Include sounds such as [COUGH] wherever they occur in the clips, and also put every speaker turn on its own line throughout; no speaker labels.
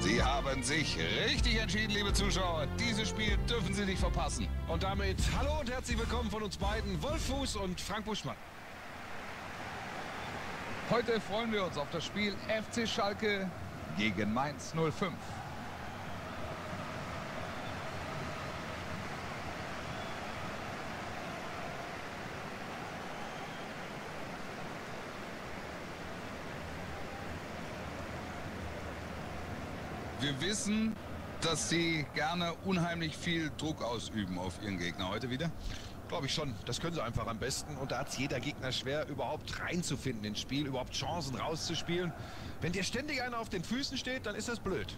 Sie haben sich richtig entschieden, liebe Zuschauer. Dieses Spiel dürfen Sie nicht verpassen.
Und damit hallo und herzlich willkommen von uns beiden, Wolf Fuß und Frank Buschmann.
Heute freuen wir uns auf das Spiel FC Schalke gegen Mainz 05. Wir wissen, dass sie gerne unheimlich viel Druck ausüben auf ihren Gegner. Heute wieder?
Glaube ich schon. Das können sie einfach am besten. Und da hat es jeder Gegner schwer, überhaupt reinzufinden ins Spiel, überhaupt Chancen rauszuspielen. Wenn dir ständig einer auf den Füßen steht, dann ist das blöd.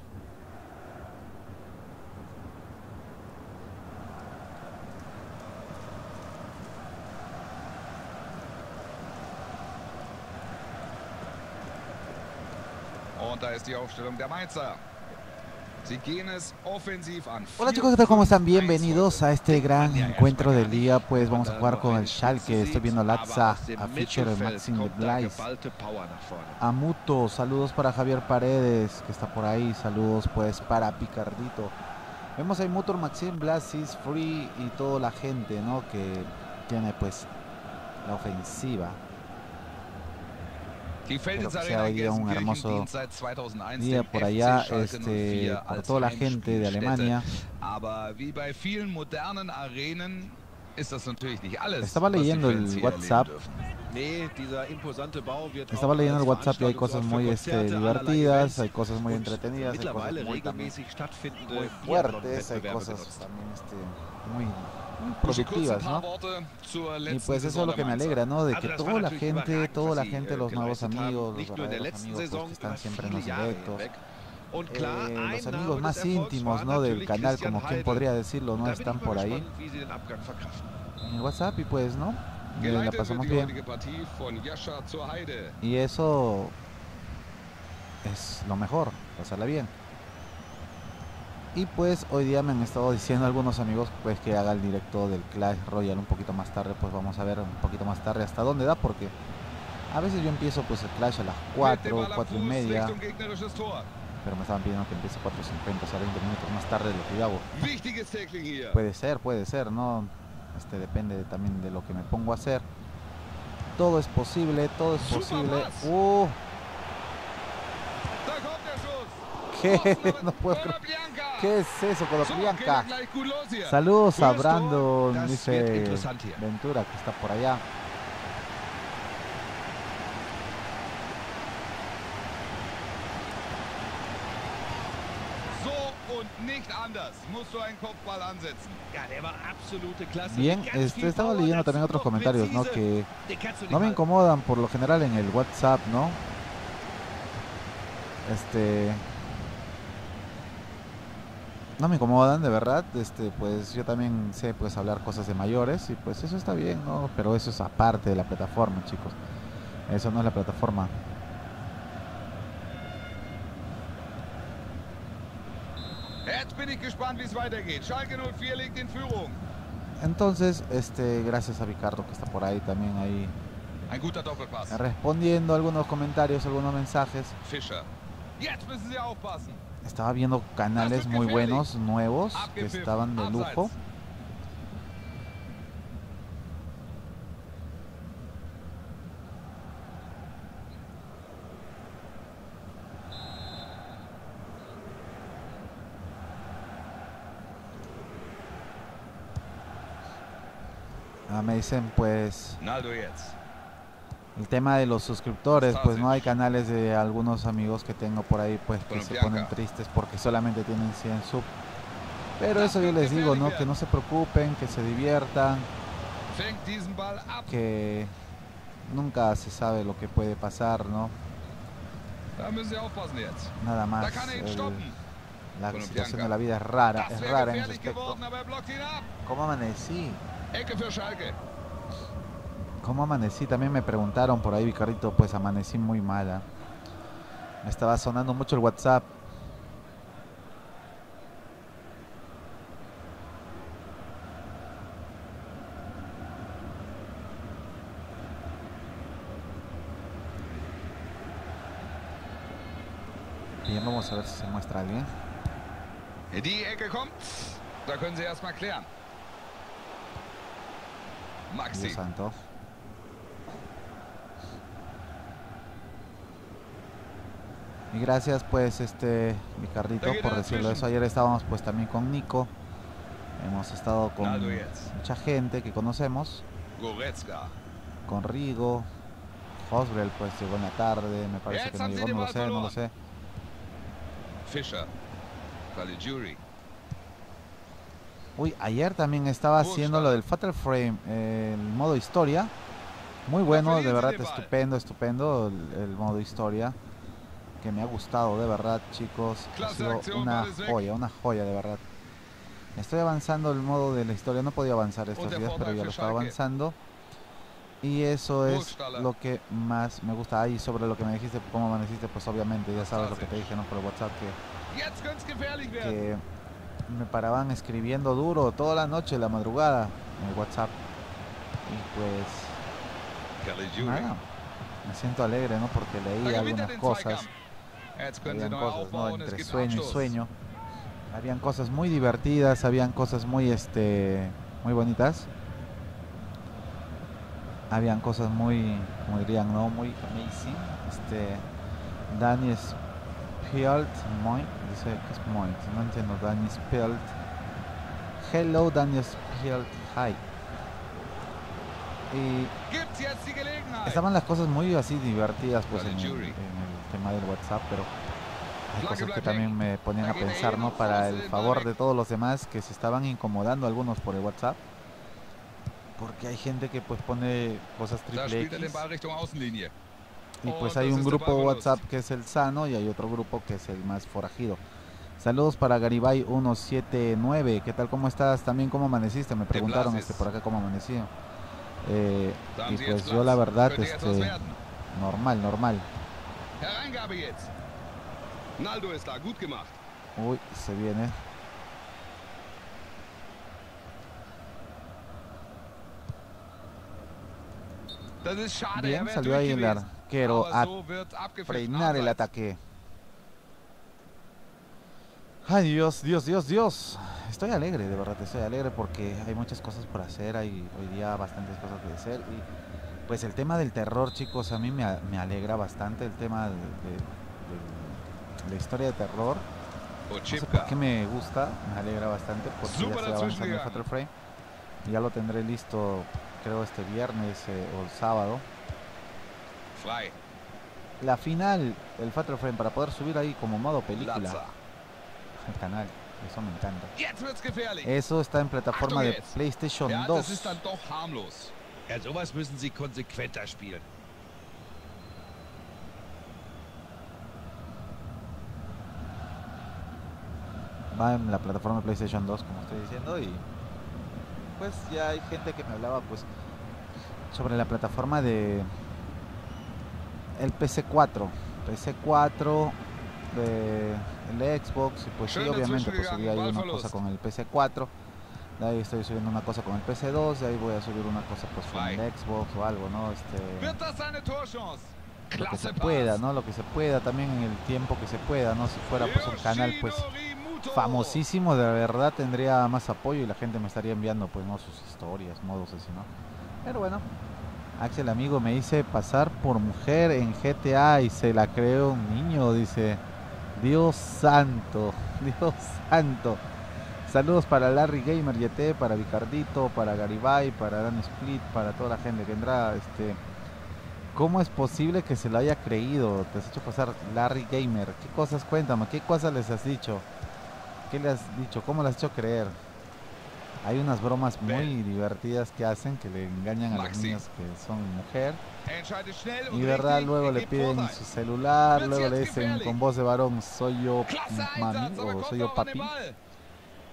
Und da ist die Aufstellung der Mainzer.
Hola chicos, ¿qué tal? ¿Cómo están? Bienvenidos a este gran encuentro del día. Pues vamos a jugar con el Schalke. Estoy viendo a Latza, a Fischer, a Maxim de a Muto. Saludos para Javier Paredes, que está por ahí. Saludos pues para Picardito. Vemos ahí Mutor, Maxim, Blasis, Free y toda la gente, ¿no? Que tiene pues la ofensiva. Espero que sea hoy día un hermoso día por allá, este, por toda la gente de Alemania. Estaba leyendo el WhatsApp. Estaba leyendo el WhatsApp y hay cosas muy este, divertidas, hay cosas muy entretenidas, hay cosas muy, muy fuertes, hay cosas también este, muy productivas, ¿no? Y pues eso es lo que me alegra, ¿no? De que toda la gente, toda la gente, los nuevos amigos, los verdaderos amigos pues, que están siempre en los directos, eh, los amigos más íntimos, ¿no? Del canal, como quien podría decirlo, ¿no? Están por ahí en el WhatsApp y pues, ¿no? Y la pasamos bien. Y eso es lo mejor, pasarla bien. Y pues hoy día me han estado diciendo algunos amigos pues que haga el directo del Clash Royale un poquito más tarde, pues vamos a ver un poquito más tarde hasta dónde da porque a veces yo empiezo pues el Clash a las 4, 4 y media. Pero me estaban pidiendo que empiece 4.50, o sea 20 minutos más tarde de lo que yo hago. Puede ser, puede ser, ¿no? Este depende también de lo que me pongo a hacer. Todo es posible, todo es posible. Uh. ¿Qué? [LAUGHS] No puedo. ¿Qué es eso, Bianca? Saludos a Brandon, dice Ventura, que está por allá. Bien, este, estaba leyendo también otros comentarios, ¿no? Que no me incomodan por lo general en el WhatsApp, ¿no? Este, no me incomodan, de verdad. Este, pues yo también sé pues hablar cosas de mayores y pues eso está bien, ¿no? Pero eso es aparte de la plataforma, chicos. Eso no es la plataforma. Entonces, este, gracias a Ricardo que está por ahí también ahí respondiendo algunos comentarios, algunos mensajes. Fischer. Estaba viendo canales muy buenos, nuevos, que estaban de lujo. Ah, me dicen pues el tema de los suscriptores, pues no hay canales de algunos amigos que tengo por ahí pues que se ponen tristes porque solamente tienen 100 sub. Pero eso yo les digo, ¿no? Que no se preocupen, que se diviertan, que nunca se sabe lo que puede pasar, ¿no? Nada más. la situación de la vida es rara, es rara en ese aspecto. ¿Cómo amanecí? ¿Cómo amanecí? También me preguntaron por ahí, Vicarrito, pues amanecí muy mala. Me estaba sonando mucho el WhatsApp. Bien, vamos a ver si se muestra alguien.
Die Ecke kommt. Da können sie erstmal klären. Maxi.
Santo. Y gracias pues este mi carrito por decirlo eso. Ayer estábamos pues también con Nico. Hemos estado con mucha gente que conocemos. Con Rigo. Hosbrel pues llegó en la tarde. Me parece que no llegó, no lo sé, no lo sé.
Fischer.
Uy, ayer también estaba haciendo lo del Fatal Frame, el modo historia. Muy bueno, de verdad, estupendo, estupendo el, el modo historia. Que me ha gustado, de verdad, chicos. Ha sido una joya, una joya, de verdad. Estoy avanzando el modo de la historia. No podía avanzar estos días, pero ya lo estaba avanzando. Y eso es lo que más me gusta. Ahí sobre lo que me dijiste, cómo amaneciste, pues obviamente ya sabes lo que te dije ¿no? por el WhatsApp que me paraban escribiendo duro toda la noche, la madrugada, en el WhatsApp. Y pues nada, me siento alegre, ¿no? Porque leí algunas cosas, habían cosas, ¿no? Entre sueño y sueño. Habían cosas muy divertidas, habían cosas muy, este, muy bonitas. Habían cosas muy, como dirían, ¿no? Muy amazing. Este, Danny Spielt, Moint, dice que es Moint, no entiendo, Danny Spielt. Hello, Danny Spielt, hi. Y. Estaban las cosas muy así divertidas pues en en tema del WhatsApp, pero hay cosas que también me ponían a pensar, ¿no? Para el favor de todos los demás que se estaban incomodando algunos por el WhatsApp. Porque hay gente que pues pone cosas triple X y pues
Oh,
hay
das
un grupo. WhatsApp que es el sano y hay otro grupo que es el más forajido. Saludos para Garibay 179. ¿Qué tal? ¿Cómo estás? También cómo amaneciste. Me preguntaron este, por acá cómo amanecí. Eh, y pues yo la verdad, este, normal, normal.
Hereingabe jetzt.
Naldo da, gut gemacht.
Uy, se viene. Bien,
er
salió arquero
Aber
a frenar el ataque. Ay, Dios, Dios, Dios, Dios. Estoy alegre, de verdad, estoy alegre porque hay muchas cosas por hacer, hay hoy día bastantes cosas que hacer y pues el tema del terror, chicos, a mí me, alegra bastante el tema de, de- de la historia de terror. No sé por qué me gusta, me alegra bastante porque ya
Súper
estoy avanzando en Fatal Frame. Ya lo tendré listo, creo, este viernes eh, o el sábado. La final, el Fatal Frame, para poder subir ahí como modo película al [LAUGHS] canal. Eso me encanta. Eso está en plataforma de. PlayStation
ja,
2.
Ja, sowas müssen sie konsequenter spielen.
Va en la plataforma de PlayStation 2, como estoy diciendo, y pues ya hay gente que me hablaba pues sobre la plataforma de el PC4, PC4 de el Xbox y pues sí, obviamente pues
gegangen,
una cosa con el PC4, de ahí estoy subiendo una cosa con el PC2, de ahí voy a subir una cosa pues con el. Xbox o algo, ¿no? Este lo que se pueda, ¿no? Lo que se pueda también en el tiempo que se pueda, ¿no? Si fuera pues un canal pues famosísimo, de verdad tendría más apoyo y la gente me estaría enviando pues no sus historias, modos así, ¿no? Pero bueno, Axel amigo me dice pasar por mujer en GTA y se la creó un niño, dice. Dios santo, [LAUGHS] Dios santo. Saludos para Larry Gamer YT, para Vicardito, para Garibay, para Dan Split, para toda la gente que vendrá. Este, ¿Cómo es posible que se lo haya creído? Te has hecho pasar Larry Gamer. ¿Qué cosas? Cuéntame, ¿qué cosas les has dicho? ¿Qué le has dicho? ¿Cómo le has hecho creer? Hay unas bromas muy divertidas que hacen que le engañan a los
Maxi.
niños que son mujer. Y verdad, luego le piden su celular, luego le dicen con voz de varón, soy yo mami o soy yo papi.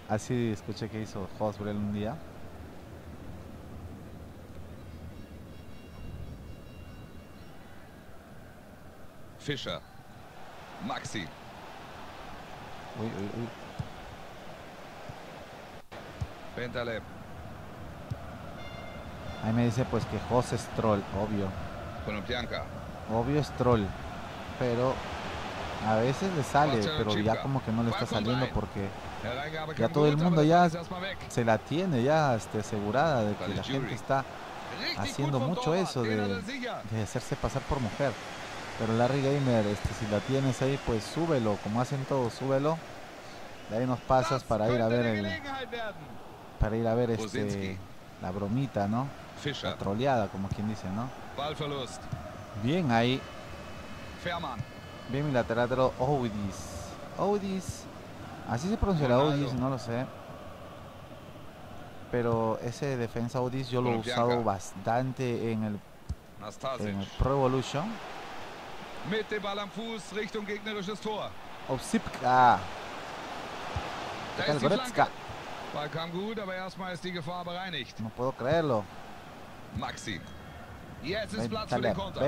Así escuché que hizo Hosbrel un día.
Fischer. Maxi.
Uy, uy, uy. Ahí me dice pues que Jos es troll, obvio.
Konoplyanka.
Obvio es troll. Pero A veces le sale, pero ya como que no le está saliendo porque ya todo el mundo ya se la tiene ya este, asegurada de que la gente está haciendo mucho eso de-
er
hacerse pasar por mujer. Pero Larry Gamer, este, si la tienes ahí, pues súbelo, como hacen todos, súbelo. De ahí nos pasas para ir a ver el, para ir a ver este la bromita, ¿no? La troleada, como quien dice, ¿no? Bien ahí, bien mi lateral Oudis. Oudis, así se pronunciará. Oudis, no lo sé. Pero ese defensa Oudis yo lo he usado bastante en el, en el. Pro Evolution.
Mit dem Ball am Fuß Richtung gegnerisches Tor.
Opsipka,
Da
tal
ist die
Goretzka?
Flanke. Ball kam gut, aber erstmal ist die Gefahr bereinigt.
no puedo creerlo.
Maxi. Jetzt ist Platz für den Konter.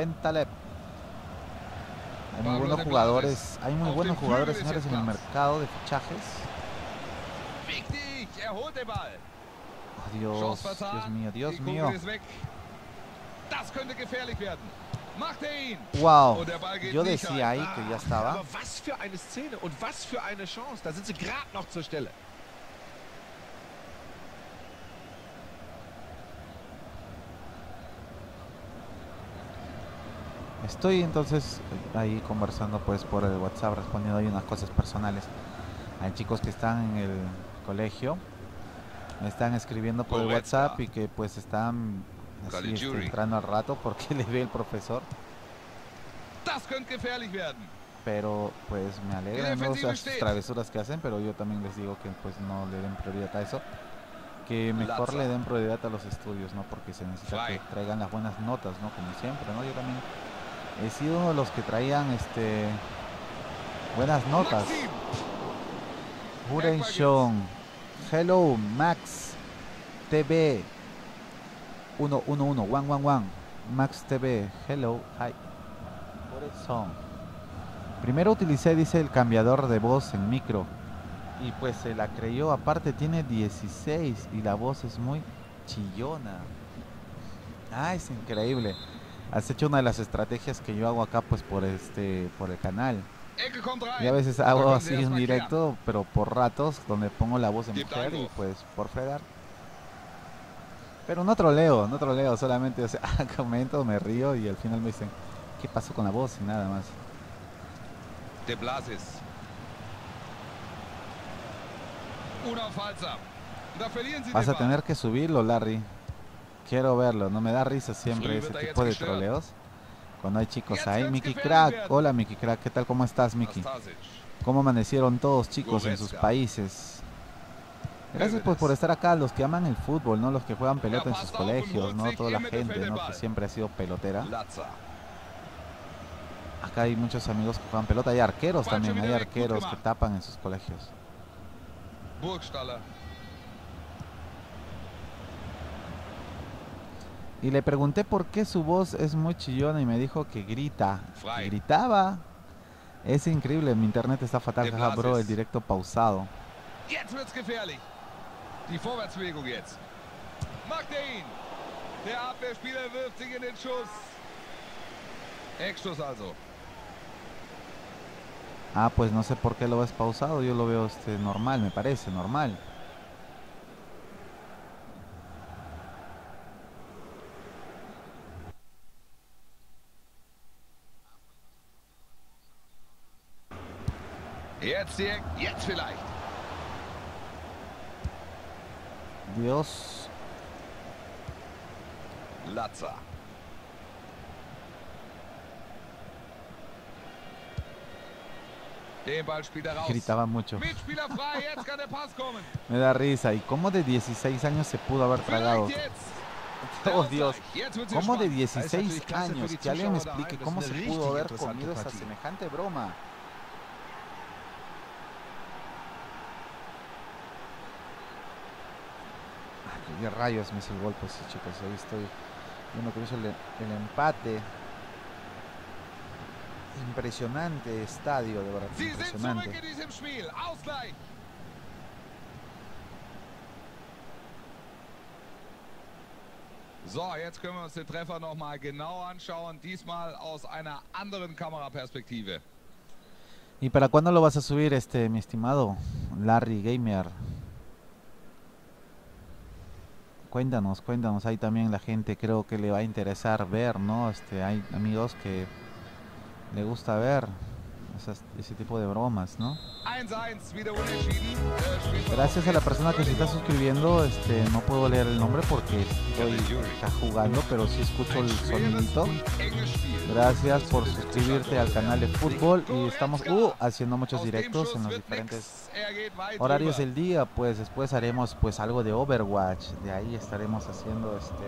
Hay muy buenos jugadores, hay muy buenos jugadores, señores, en el mercado de fichajes. Oh, Dios. Dios mío, Dios mío. Wow, yo decía ahí que ya
Ah,
estaba.
Aber was für eine Szene und was für eine Chance. Da sind sie gerade noch zur Stelle.
Estoy entonces ahí conversando pues por el WhatsApp, respondiendo ahí unas cosas personales. Hay chicos que están en el colegio, me están escribiendo por el. WhatsApp y que pues están así, este, entrando al rato porque [LAUGHS] le ve el profesor. Pero pues me alegra no travesuras que hacen, pero yo también les digo que pues no le den prioridad a eso, que mejor le den prioridad a los estudios, ¿no? Porque se necesita que traigan las buenas notas, ¿no? Como siempre, ¿no? Yo también he sido uno de los que traían este buenas notas. Sean, Hello Max TV 111 111 Max TV, hello, hi. Sean. Primero utilicé, dice, el cambiador de voz en micro. Y pues se la creyó. Aparte tiene 16 y la voz es muy chillona. Ah, es increíble. Has hecho una de las estrategias que yo hago acá pues por este por el canal. Y a veces
Da
hago así un directo, pero por ratos, donde pongo la voz de mujer y pues por fregar. Pero no troleo, no troleo, solamente o sea, [LAUGHS] comento, me río y al final me dicen, ¿qué pasó con la voz? Y nada más.
Verlieren sie
Vas a tener que subirlo, Larry. Quiero verlo, no me da risa siempre ese tipo de troleos. Cuando hay chicos ahí. Mickey Crack, hola Mickey Crack, ¿qué tal? ¿Cómo estás, Mickey? ¿Cómo amanecieron todos chicos en sus países? Gracias pues por estar acá, los que aman el fútbol, ¿no? Los que juegan pelota en sus colegios, ¿no? Toda la gente, ¿no? Que siempre ha sido pelotera. Acá hay muchos amigos que juegan pelota, hay arqueros también, hay arqueros que tapan en sus colegios. Y le pregunté por qué su voz es muy chillona y me dijo que grita. que gritaba. Es increíble, mi internet está fatal, jaja, bro, el directo pausado.
Jetzt wird's gefährlich. Die Vorwärtsbewegung jetzt. Macht er ihn. Der Abwehrspieler wirft sich in den Schuss. Eckstoß also.
Ah, pues no sé por qué lo ves pausado, yo lo veo este normal, me parece, normal.
Jetzt Eck. Jetzt vielleicht.
Dios,
Latza. Er
gritaba mucho. [LAUGHS] Me da risa. ¿Y cómo de 16 años se pudo haber tragado? Oh Dios, ¿cómo de
spannend.
16
klasse für
años? Que alguien me explique
das
cómo se pudo haber comido esa semejante broma. ¿Qué rayos me hizo el gol, pues chicos? Ahí estoy viendo que hizo el, el empate. Impresionante estadio, de verdad. Impresionante.
So, jetzt können wir uns den Treffer nochmal genau anschauen. Diesmal aus einer anderen Kameraperspektive.
¿Y para cuándo lo vas a subir, este, mi estimado Larry Gamer? Cuéntanos, cuéntanos. Ahí también la gente creo que le va a interesar ver, ¿no? Este, hay amigos que le gusta ver esas- ese tipo de bromas, ¿no?
1-1, wieder unentschieden. Äh,
Gracias a la persona que se está suscribiendo, este, no puedo leer el nombre porque estoy jugando, pero sí escucho el sonidito. Gracias por suscribirte al canal de fútbol y estamos uh, haciendo muchos directos en los diferentes.
Er
horarios del día, pues después haremos pues algo de Overwatch, de ahí estaremos haciendo este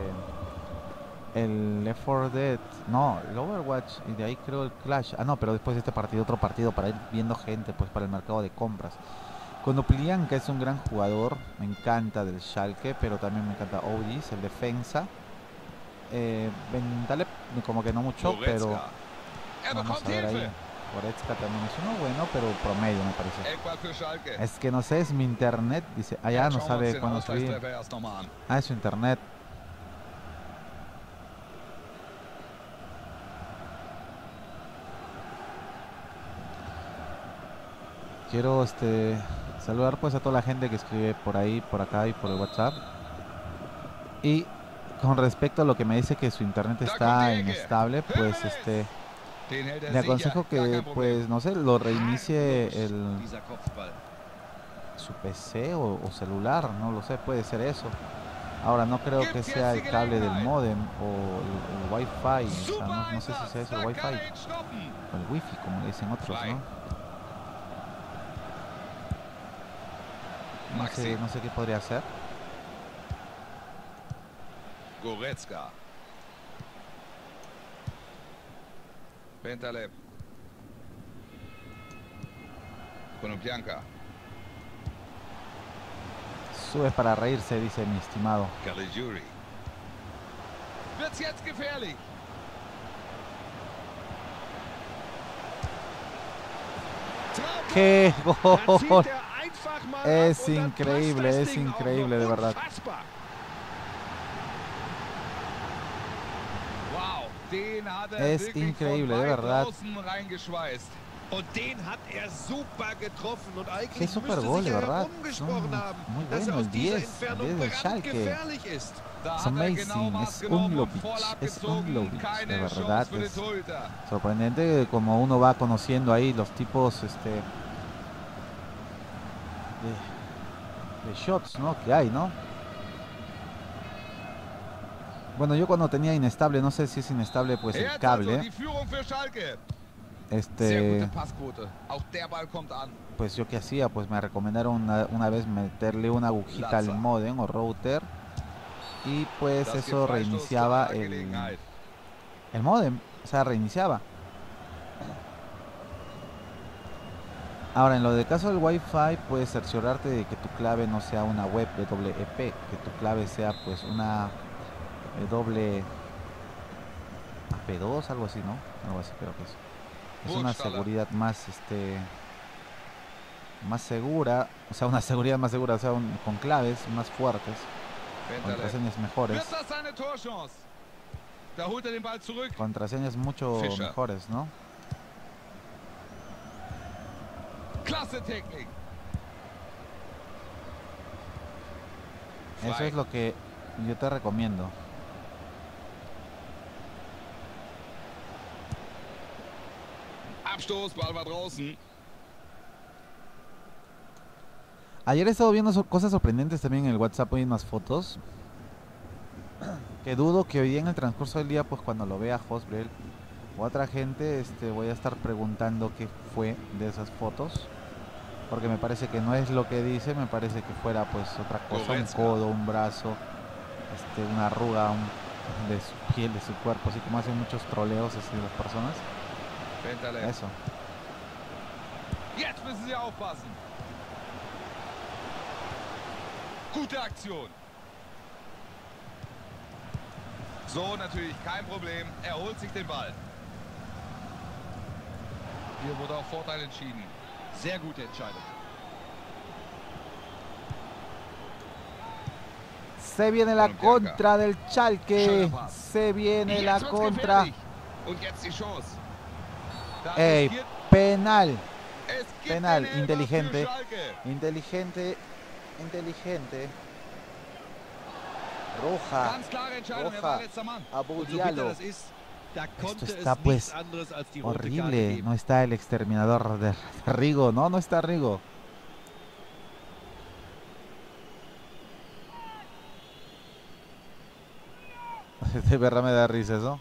el Left 4 Dead, no, el Overwatch y de ahí creo el Clash. Ah, no, pero después de este partido otro partido para ir viendo gente pues para el mercado de compras. Konoplyanka es un gran jugador, me encanta del Schalke, pero también me encanta Odis, el defensa. Eh, Bentaleb como que no mucho, pero.
Er
vamos a ver ahí. Goretzka también es uno bueno, pero promedio me parece. Es que no sé, es mi internet. Dice, ah, ya no sabe cuándo subir.
An.
Ah, es su internet. Quiero este saludar pues a toda la gente que escribe por ahí, por acá y por el WhatsApp. Y con respecto a lo que me dice que su internet está inestable, pues este le aconsejo que pues no sé, lo reinicie el
Dieser Kopfball.
su PC o, o celular, no lo sé, puede ser eso. Ahora no creo que sea el cable del modem o el, el wifi, o sea, no, no sé si sea eso el wifi o el wifi como le dicen otros. ¿no? No sé,
Maxi.
no sé qué podría ser.
Goretzka. Bentaleb. Konoplyanka.
Subes para reírse, dice mi estimado.
Caligiuri. Wird's jetzt gefährlich?
¡Qué gol! Es increíble, es increíble, de verdad.
Er
Es increíble, de verdad.
er
Qué super gol, de
er
verdad. muy bueno, el
dieser
10,
Entfernung
10 del Schalke. Es amazing, es
voll
es
keine
de verdad, es-. Sorprendente como uno va conociendo ahí los tipos este de, de shots, ¿no? Que hay, ¿no? Bueno, yo cuando tenía inestable, no sé si es inestable pues el cable, este pues yo qué hacía, pues me recomendaron una, una vez meterle una agujita al modem o router y pues eso reiniciaba el, el modem, o sea, reiniciaba. Ahora, en lo del caso del Wi-Fi, puedes cerciorarte de que tu clave no sea una web WEP, que tu clave sea pues una eh, doble AP2, algo así, ¿no? Algo así creo que es. Es una seguridad más, este, más segura, o sea, una [LAUGHS] seguridad más segura, o sea, un- con claves más fuertes, contraseñas mejores, contraseñas mucho mejores, ¿no?
Klasse Technik.
Eso es lo que yo te recomiendo.
Abstoß, Ball war draußen.
Ayer he estado viendo cosas sorprendentes también en el WhatsApp y en las fotos. Que dudo que hoy día en el transcurso del día, pues cuando lo vea Hosbrel o otra gente, este, voy a estar preguntando qué fue de esas fotos. Porque me parece que no es lo que dice, me parece que fuera pues otra cosa, un codo, un brazo, este, una arruga un- de su piel, de su cuerpo, así como hacen muchos troleos así de las personas.
Bentaleb.
Eso.
Jetzt müssen sie aufpassen. Gute Aktion. So, natürlich kein Problem. Er holt sich den Ball. Hier wurde auch Vorteil entschieden. Sehr gute Entscheidung.
Se viene la contra del Chalque. Se viene la contra. Ey, penal. Penal, inteligente. Inteligente, inteligente. Roja.
Er
Roja. Abu Diallo.
Konnte
está,
es
pues, Horrible. No está el exterminador de, de Rigo. No, no está Rigo. [LAUGHS] De verdad me da risa eso.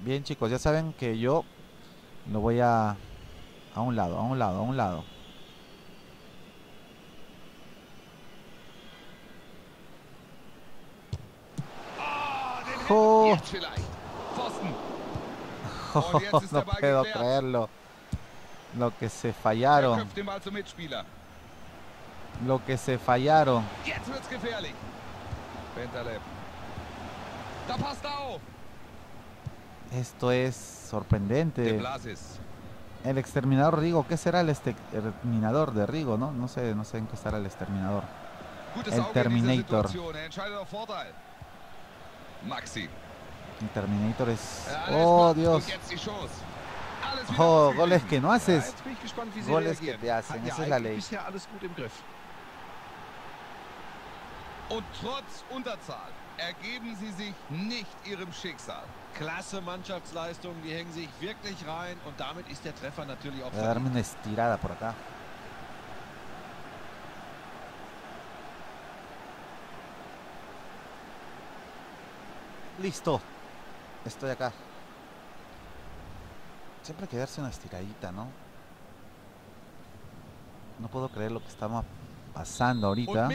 Bien chicos, ya saben que yo lo voy a a un lado, a un lado, a un lado. Jo, [LAUGHS]
ist
no puedo creerlo. Lo que se fallaron, lo que se fallaron. Esto es
De
sorprendente. El exterminador Rigo, ¿qué será el exterminador de Rigo, no? No sé, no sé en qué estará el exterminador. El Terminator.
Situation. Er entscheidet auf Vorteil. Maxi.
Terminator es... Oh. Dios. Oh, goles que no haces.
jetzt bin ich gespannt, wie sie
Goles que
reagieren.
te hacen,
ja
esa es la ley.
Und trotz Unterzahl ergeben sie sich nicht ihrem Schicksal.
Klasse Mannschaftsleistung, die hängen sich wirklich rein und damit ist der Treffer natürlich auch
Voy a darme una estirada por acá. Listo. Estoy acá. Siempre hay que darse una estiradita, ¿no? No puedo creer lo que estamos pasando ahorita.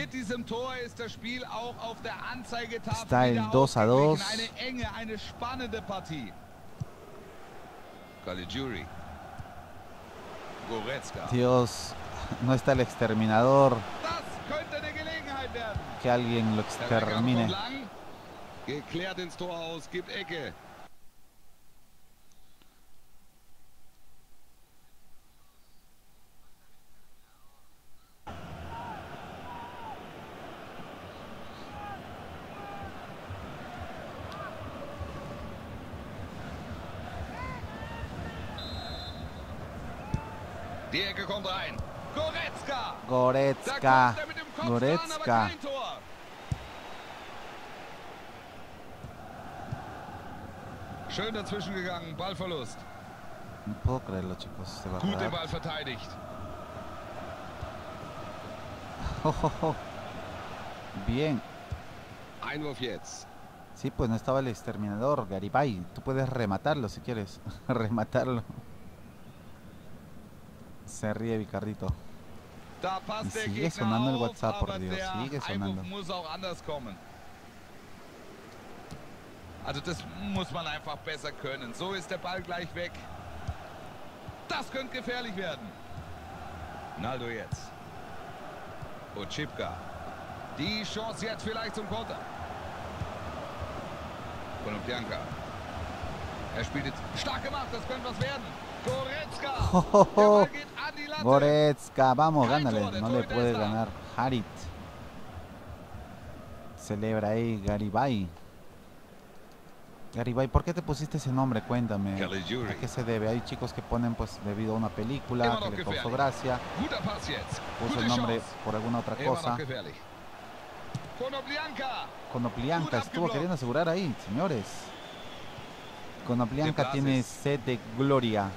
Está el
wieder
2 a 2.
ausgeglichen. Eine enge, eine spannende Partie. Caligiuri. Goretzka.
Dios, no está el exterminador. Que alguien lo extermine.
Lang. Geklärt ins Tor aus, gibt Ecke. Die Ecke kommt rein. Goretzka. Da
Goretzka.
kommt er mit dem Kopf dran, aber
Goretzka.
kein Tor. Schön dazwischen gegangen, Ballverlust.
No puedo creerlo, chicos.
Gut den
verdad.
Ball verteidigt. [LAUGHS]
Oh, oh, oh. Bien.
Einwurf jetzt.
Sí, pues no estaba el exterminador, Garibay. Tú puedes rematarlo si quieres. [LAUGHS] rematarlo. Se ríe Vicarrito. Sigue sonando el WhatsApp, por Dios, sigue sonando.
Also das muss man einfach besser können. So ist der Ball gleich weg. Das könnte gefährlich werden. Naldo jetzt. Ochipka. Die Chance jetzt vielleicht zum Konter. Konoplyanka. Er spielt jetzt stark gemacht, das könnte was werden. Goretzka.
Goretzka, vamos, gánale. No le puede ganar Harit. Celebra ahí Garibay. Garibay, ¿por qué te pusiste ese nombre? Cuéntame. ¿A qué se debe? Hay chicos que ponen pues debido a una película que le causó gracia. Puso el nombre por alguna otra cosa.
Gut
estuvo queriendo asegurar ahí, señores. Konoplyanka
De
tiene sed de gloria.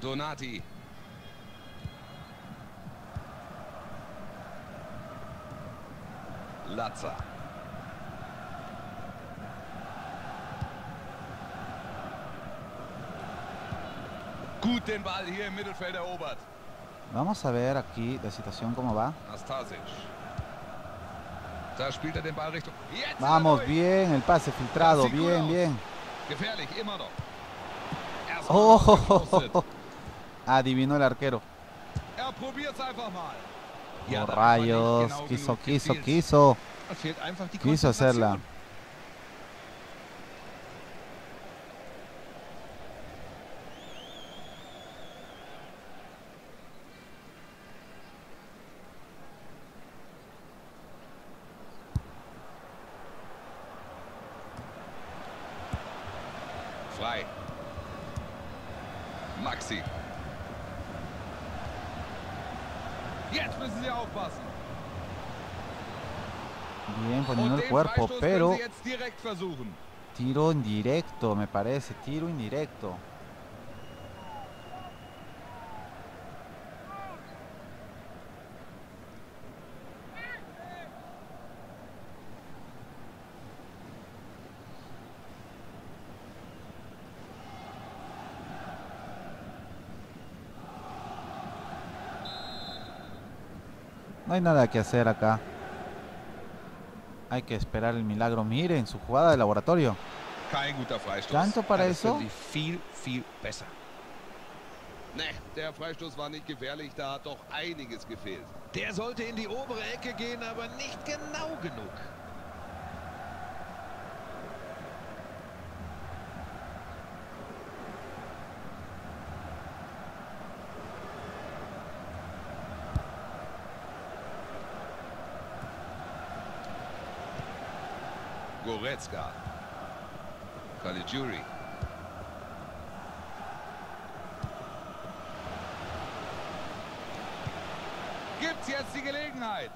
Donati. Latza. Gut den Ball hier im Mittelfeld erobert.
Vamos a ver aquí la situación cómo va.
Nastasic. Da spielt er den Ball Richtung. Jetzt ist
Vamos, bien, el pase filtrado, bien,
aus.
bien.
Gefährlich, immer noch. Erstmal
Oh, [LAUGHS] adivinó el arquero.
Er probiert's einfach mal.
Oh, rayos, quiso, quiso, quiso, quiso. hacerla.
Konzentration.
frei. Maxi. Jetzt müssen sie aufpassen.
Bien poniendo
Und
el
den
cuerpo, pero tiro indirecto, me parece. Tiro indirecto. No hay nada que hacer acá. Hay que esperar el milagro. Miren su jugada de laboratorio. ¿Tanto para eso?
Nee, der Freistoß war nicht gefährlich, da hat doch einiges gefehlt.
Der sollte in die obere Ecke gehen, aber nicht genau genug.
Goretzka. Caligiuri. Gibt's jetzt die Gelegenheit?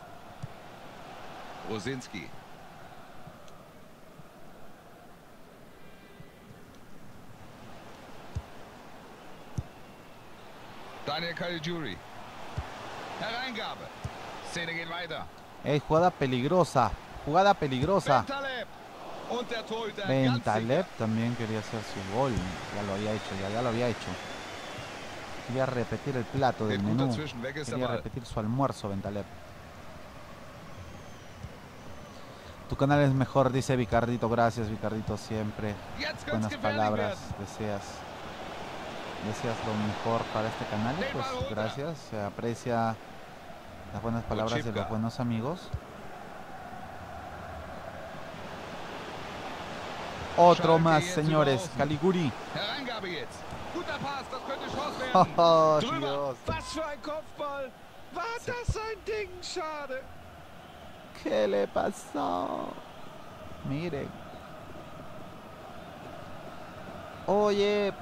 Rosinski. Daniel Caligiuri. Hereingabe. Szene geht weiter.
Ey, jugada peligrosa. Jugada peligrosa.
Bentaleb.
Bentaleb también quería hacer su gol. Ya lo había hecho, ya, lo había hecho. Quería repetir el plato del menú. Quería repetir su almuerzo, Bentaleb. Tu canal es mejor, dice Vicardito. Gracias, Vicardito, siempre. Buenas palabras, deseas. Deseas lo mejor para este canal pues gracias. Se aprecia las buenas palabras de los buenos amigos. Otro más, señores. Caliguri. [LAUGHS] Oh. Dios. ¿Qué le pasó? Miren. Oye,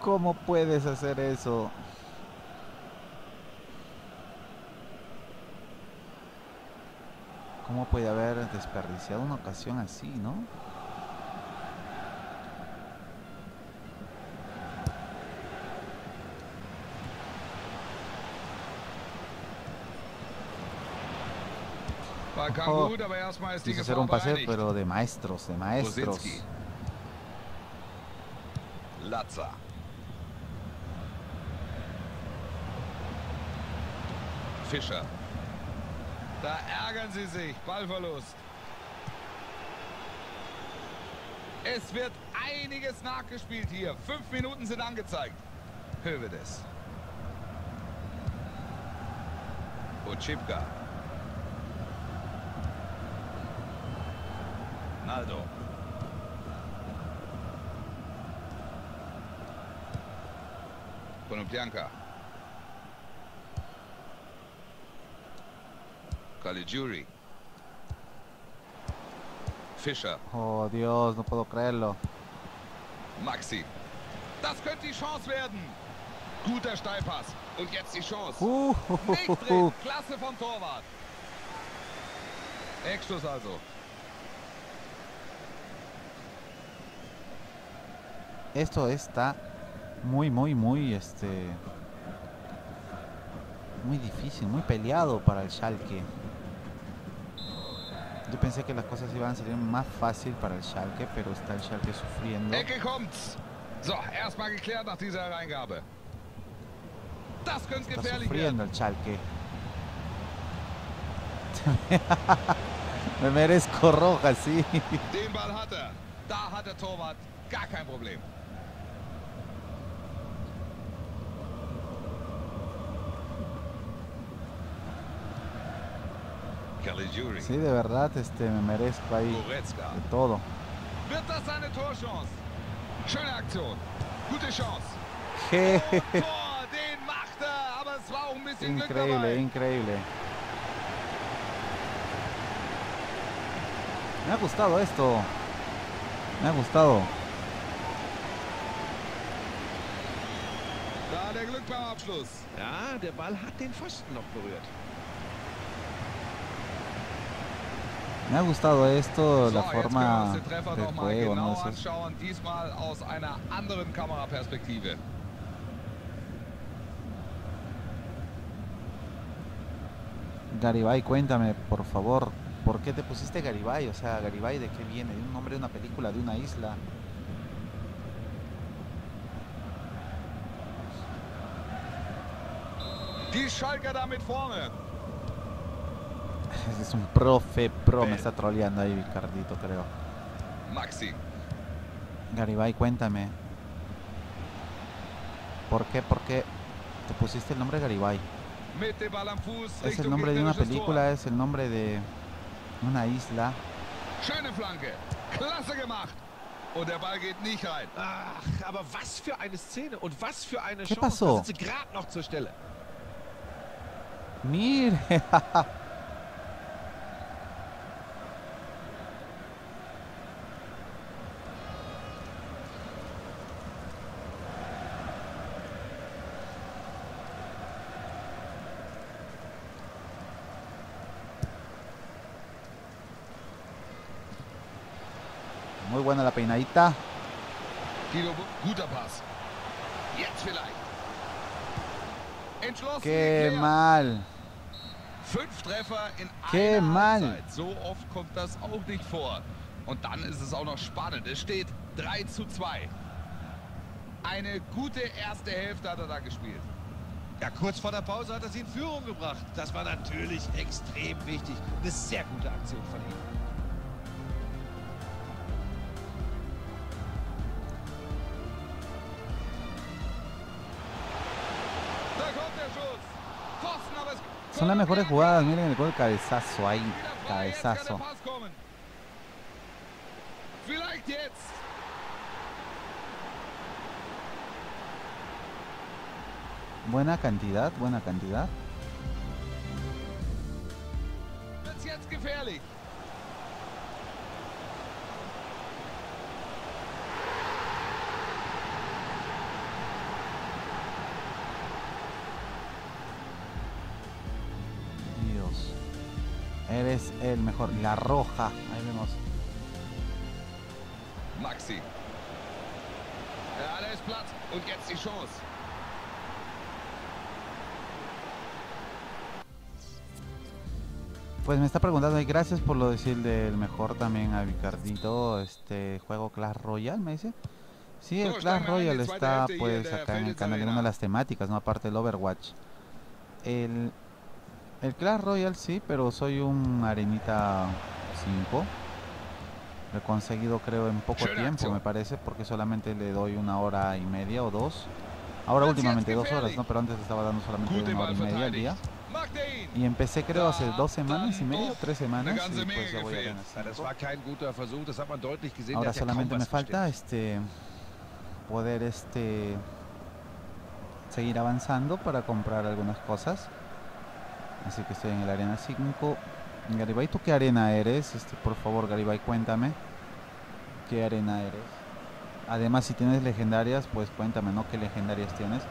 ¿cómo puedes hacer eso? ¿Cómo puede haber desperdiciado una ocasión así, no?
Die
Quiso hacer un pase, pero de maestros, de maestros.
Latza. Fischer. Da ärgern sie sich. Ballverlust. Es wird einiges nachgespielt hier. Fünf Minuten sind angezeigt. Hövedes. Ochipka. Naldo. Konoplyanka. Caligiuri. Fischer.
Oh, Dios, no puedo creerlo.
Maxi. Das könnte die Chance werden. Guter Steilpass. Und jetzt die Chance.
Uh,
Nicht drin. Klasse vom Torwart. Eckstoß also.
Esto está muy, muy, muy, este... Muy difícil, muy peleado para el Schalke. Yo pensé que las cosas iban a salir más fácil para el Schalke, pero está el Schalke sufriendo.
Ecke kommt's. So, erstmal geklärt nach dieser Hereingabe. Das könnte
Está
gefährlich
sufriendo el Schalke. [LAUGHS] Me merezco roja, sí.
Den Ball hat er. Da hat der Torwart gar kein Problem.
Sí, de verdad, este, me merezco ahí de todo.
Wird das seine Torchance? Schöne Aktion. Gute Chance.
Je,
Und Tor, den macht er,
Increíble, increíble. Me ha gustado esto. Me ha gustado.
Da der Glück beim Abschluss.
Ja, der Ball hat den Pfosten noch berührt.
Me ha gustado esto, la forma
nochmal
juego, ¿no? Garibay, cuéntame, por favor, ¿por qué te pusiste Garibay? O sea, Garibay, ¿de qué viene? ¿De un nombre de una película, de una isla?
Die Schalker damit vorne.
Es un profe pro, me está troleando ahí, Cardito, creo.
Maxi.
Garibay, cuéntame. ¿Por qué, por qué te pusiste el nombre Garibay? ¿Es el nombre de una película? ¿Es el nombre de una isla?
Schöne Flanke. Klasse gemacht. Und der Ball geht nicht rein.
Ach, aber was für eine Szene und was für eine
¿Qué
Chance.
pasó?
Da sind sie gerade noch zur Stelle.
Mire. [LAUGHS] Peinadita.
Guido, guter Pass. Jetzt vielleicht. Entschlossen.
Qué mal.
Fünf Treffer in
Qué
einer
mal.
Halbzeit. So oft kommt das auch nicht vor. Und dann ist es auch noch spannend. Es steht 3 zu 2. Eine gute erste Hälfte hat er da gespielt.
Ja, kurz vor der Pause hat er sie in Führung gebracht. Das war natürlich extrem wichtig. Eine sehr gute Aktion von ihm.
Son las mejores jugadas. Miren el gol cabezazo ahí. Cabezazo. Buena cantidad, buena cantidad. Eres el mejor. La roja. Ahí vemos.
Maxi. Ja, da ist Platz. Und jetzt die Chance.
Pues me está preguntando y gracias por lo decir del mejor también a Vicardito. Este juego Clash Royale, me dice. Sí, el Clash Royale está pues acá en el canal en una de las temáticas, no aparte del Overwatch. El, el Clash Royale sí, pero soy un Arenita 5. Lo he conseguido creo en poco tiempo, me parece, porque solamente le doy una hora y media o dos. Ahora últimamente dos horas, ¿no? Pero antes estaba dando solamente una hora y media al día. Y empecé creo hace dos semanas y media, tres semanas. Y pues ya voy a
gefehlt.
Arena
Ja, das
5.
war kein guter Versuch. Das hat man deutlich gesehen.
Ahora solamente me falta este poder este seguir avanzando para comprar algunas cosas. Así que estoy en el arena 5. Garibay, ¿tú qué arena eres? Este, por favor, Garibay, cuéntame. ¿Qué arena eres? Además, si tienes legendarias, pues cuéntame, ¿no? ¿Qué legendarias tienes?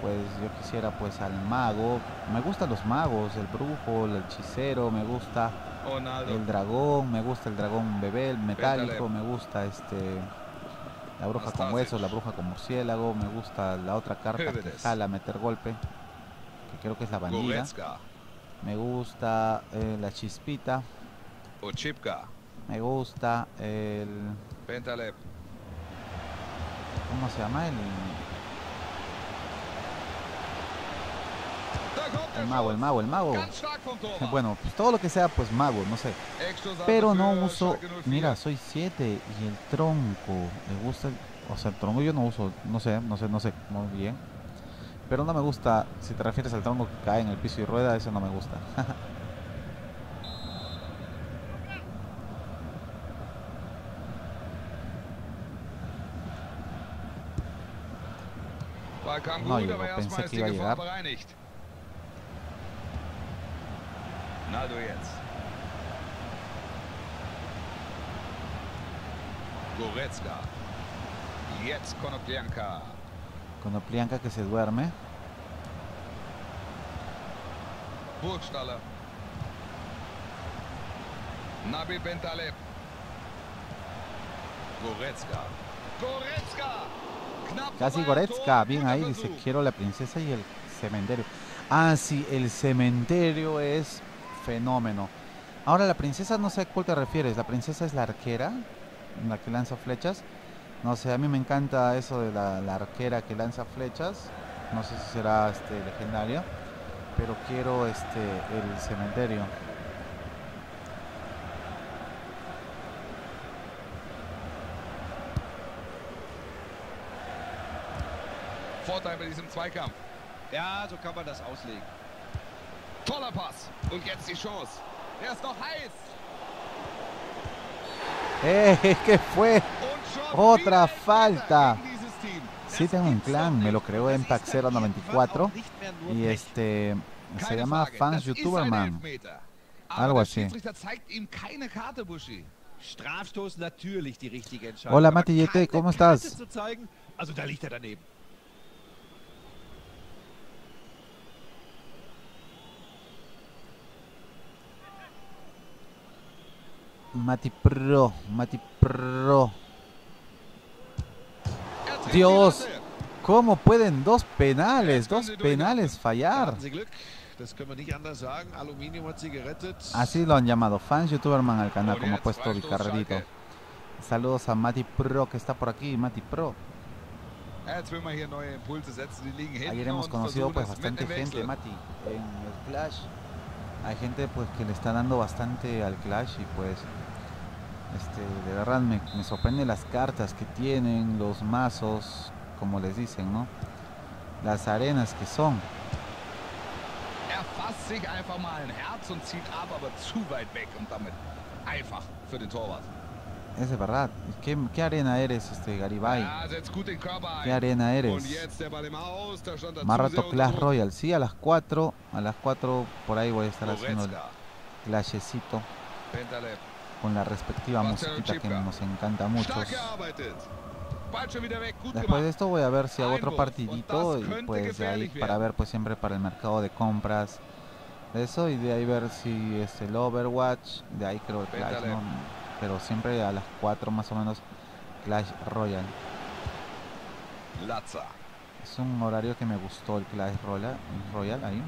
Pues yo quisiera pues al mago. Me gustan los magos, el brujo, el hechicero, me gusta el dragón, me gusta el dragón bebé, el metálico, me gusta este la bruja con huesos, la bruja con murciélago, me gusta la otra carta [LAUGHS] que jala meter golpe, que creo que es la bandida,
Goretzka.
Me gusta eh, la chispita,
Ochipka.
me gusta el
Bentaleb.
¿cómo se llama? El, el mago, el mago, el mago. [LAUGHS] Bueno, pues todo lo que sea pues mago, no sé. Pero no uso,
Schalke 04.
mira, soy 7 y el tronco, me gusta, el- o sea, el tronco yo no uso, no sé, no sé, no sé muy bien. Pero no me gusta, si te refieres al tronco que cae en el piso y rueda, eso no me gusta. No llegó, pensé que iba a llegar.
Goretzka. Jetzt Konoplyanka.
Cuando Plianca que se duerme.
Burgstaller. Nabil Bentaleb. Goretzka. Goretzka.
Casi Goretzka, bien ahí, dice, quiero la princesa y el cementerio. Ah, sí, el cementerio es fenómeno. Ahora, la princesa, no sé a cuál te refieres. ¿La princesa es la arquera? ¿La que lanza flechas? No sé, a mí me encanta eso de la, la arquera que lanza flechas. No sé si será este legendario. Pero quiero este el cementerio.
Vorteil bei diesem Zweikampf.
Ja, so kann man das auslegen.
Toller Pass. Und jetzt die Chance. Er ist noch heiß.
¡Eh! [LAUGHS] ¿Qué fue? Otra falta. Sí tengo un clan, me lo creó en Pack 094 y este se llama Fans
das ist
YouTuber
ein
Man.
Elfmeter. Aber
Algo así.
Schiedsrichter zeigt ihm keine Karte, Buschi.
Strafstoß natürlich die richtige Entscheidung.
Hola,
Aber
Mati Yete,
keine
¿cómo
Karte
estás?
Zu zeigen, also da liegt er daneben.
Mati Pro, Mati Pro. Dios. ¿Cómo pueden dos penales, dos penales fallar? Así lo han llamado, Fans YouTuber Man al canal, como ha puesto.
Schalke.
Saludos a Mati Pro que está por aquí, Mati Pro.
Hinten
Ayer hemos conocido pues bastante gente. Mati, en el Clash. Hay gente pues que le está dando bastante al Clash y pues este, de verdad me, me sorprende las cartas que tienen, los mazos, como les dicen, ¿no? Las arenas que son.
Er fasst sich einfach mal ein Herz und zieht ab, aber zu weit weg und damit einfach für den Torwart.
Es de verdad. ¿Qué, qué arena eres, este Garibay? ¿Qué arena eres?
er
Más rato Clash. Royale. Sí, a las 4. A las 4 por ahí voy a estar haciendo el clashecito. Con la respectiva musiquita que nos encanta a muchos. Después de esto voy a ver si hago otro partidito y pues de ahí para ver pues siempre para el mercado de compras de eso y de ahí ver si es el Overwatch, de ahí creo el Clash, pero siempre a las 4 más o menos Clash Royale. Es un horario que me gustó el Clash Royale, Royale ahí.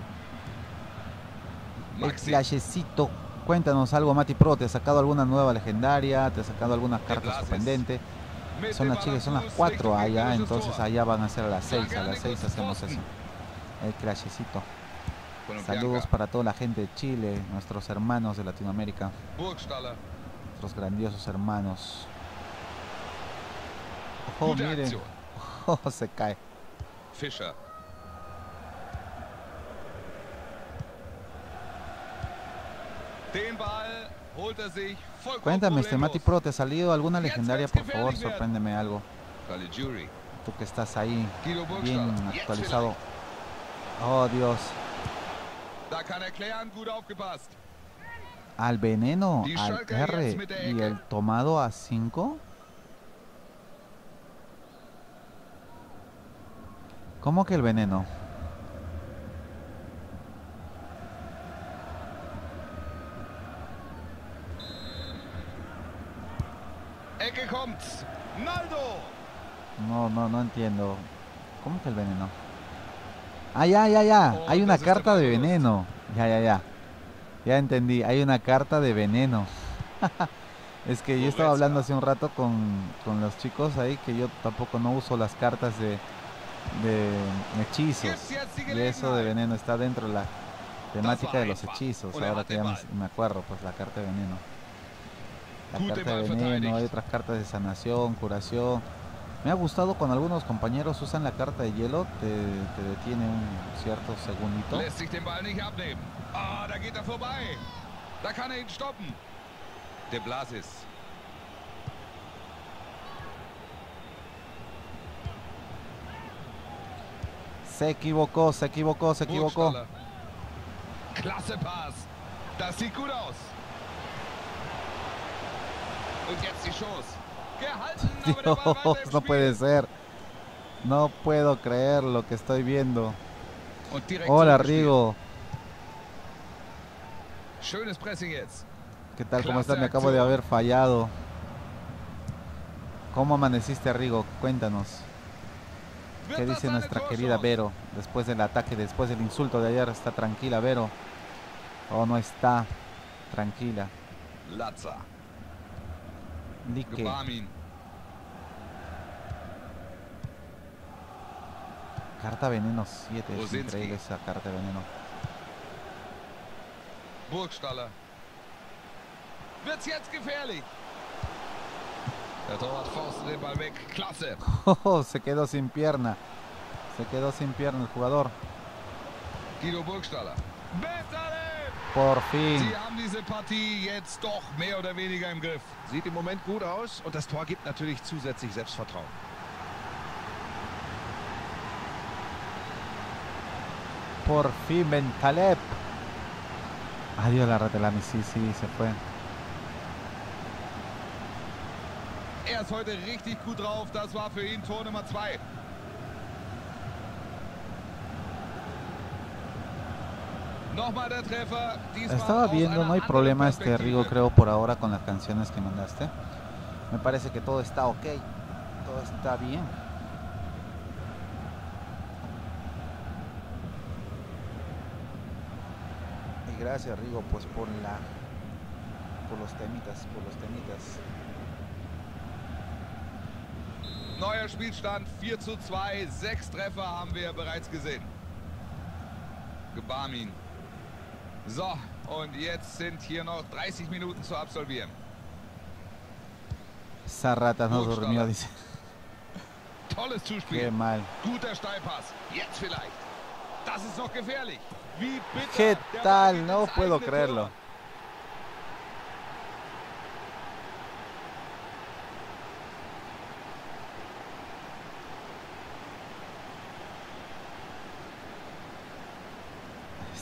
El. Clashecito. Cuéntanos algo, Mati Pro, ¿te ha sacado alguna nueva legendaria? ¿Te ha sacado algunas cartas sorprendentes? Son las chicas, son las
Ball am Fuß,
4
Richtung
allá, entonces allá van a ser a las 6, a las
de
6 hacemos eso. El Clashecito.
Von
Saludos para toda la gente de Chile, nuestros hermanos de Latinoamérica, nuestros grandiosos hermanos. Oh, miren, [LAUGHS] oh, se cae.
Fischer. Den Ball holt er sich vollkommen
Cuéntame, este Mati. Pro, ¿te ha salido alguna legendaria? Por favor, sorpréndeme algo. Tú que estás ahí, bien actualizado. Oh, Dios.
er.
Al veneno, al R y el tomado a 5. ¿Cómo que el veneno?
Ecke kommt. Naldo.
No, no, no entiendo. ¿Cómo que el veneno? Ah, ya, ya, ya.
Oh,
Hay una carta de veneno. Ya, ya, ya. Ya entendí. Hay una carta de veneno. [LAUGHS] es que yo estaba hablando hace un rato con, con los chicos ahí que yo tampoco no uso las cartas de, de hechizos. Y eso de veneno está dentro de la temática de los hechizos. Ahora que ya me, acuerdo, pues la carta de veneno. La carta de veneno, hay otras cartas de sanación, curación. Me ha gustado cuando algunos compañeros usan la carta de hielo, te, te detiene un cierto segundito.
Lässt sich den Ball nicht abnehmen. Ah, da geht er vorbei. Da kann er ihn stoppen. De Blasis.
Se equivocó, se equivocó, se equivocó.
Klasse Pass. Das sieht gut aus. Und jetzt die Chance.
Dios, [LAUGHS] no puede ser. No puedo creer lo que estoy viendo. Hola. Rigo. ¿Qué tal? ¿Cómo estás? Me acabo de haber fallado. ¿Cómo amaneciste, Rigo? Cuéntanos. ¿Qué dice nuestra querida? Vero? Después del ataque, después del insulto de ayer, ¿está tranquila, Vero? ¿O no está tranquila?
Latza. Gebarmin.
Carta veneno 7. Es increíble esa carta veneno.
Burgstaller. Wird's jetzt gefährlich? Der Torwart faustet den Ball weg. Klasse. [LAUGHS]
Oh, se quedó sin pierna. Se quedó sin pierna el jugador.
Guido Burgstaller. Betale!
Por fin.
Sie haben diese Partie jetzt doch mehr oder weniger im Griff.
Sieht im Moment gut aus und das Tor gibt natürlich zusätzlich Selbstvertrauen.
Por fin, Bentaleb. Adiós, la Ratelani. Sí, sí, se fue.
Er ist heute richtig gut drauf. Das war für ihn Tor Nummer 2.
Estaba viendo, no hay problema este. Rigo, creo, por ahora con las canciones que mandaste. Me parece que todo está ok. Todo está bien. Y gracias Rigo, pues por la por los temitas, por los temitas.
Neuer Spielstand 4 zu 2. Sechs Treffer haben wir bereits gesehen. Gebarmin. So, und jetzt sind hier noch 30 Minuten zu absolvieren.
Esa rata no durmió, dice.
Tolles
Qué
Zuspiel.
mal.
Guter Steilpass. Jetzt vielleicht. Das ist noch gefährlich. Wie bitter.
¿Qué tal? No puedo creerlo.
Tor.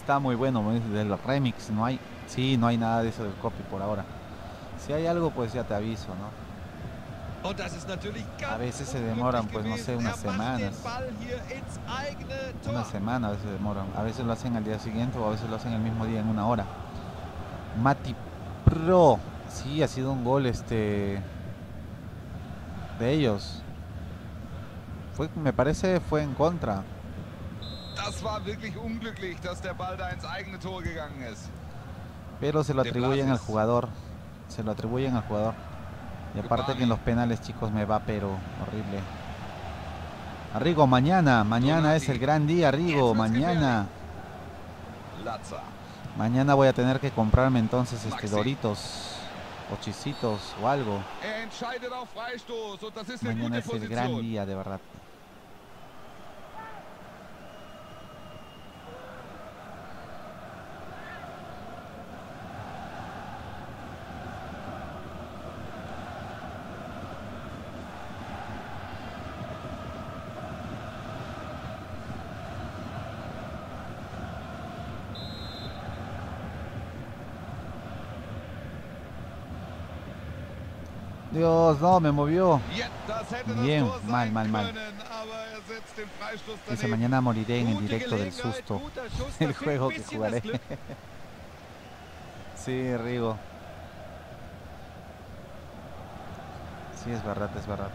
Está muy bueno ¿no? del remix, no hay, sí, no hay nada de eso del copy por ahora. Si hay algo, pues ya te aviso, ¿no?
Ganz
veces se demoran, pues, no sé, unas semanas. Una semana a veces demoran, a veces lo hacen al día siguiente o a veces lo hacen el mismo día en una hora. Mati Pro, sí, ha sido un gol este de ellos. Fue, me parece fue en contra.
Das war wirklich unglücklich, dass der Ball da ins eigene Tor gegangen ist.
Pero se lo atribuyen al jugador. Se lo atribuyen al jugador. Y aparte que en los penales, chicos, me va pero horrible. Arrigo, mañana, mañana es el gran día, Arrigo, mañana. Mañana voy a tener que comprarme entonces este. Doritos o chisitos o algo. Mañana es el gran día, de verdad. Dios, no, me movió. Bien, mal, mal, mal.
daneben.
mañana moriré en el directo del susto. [LAUGHS] El juego que jugaré. [LAUGHS] Sí, Rigo. Sí, es verdad, es verdad.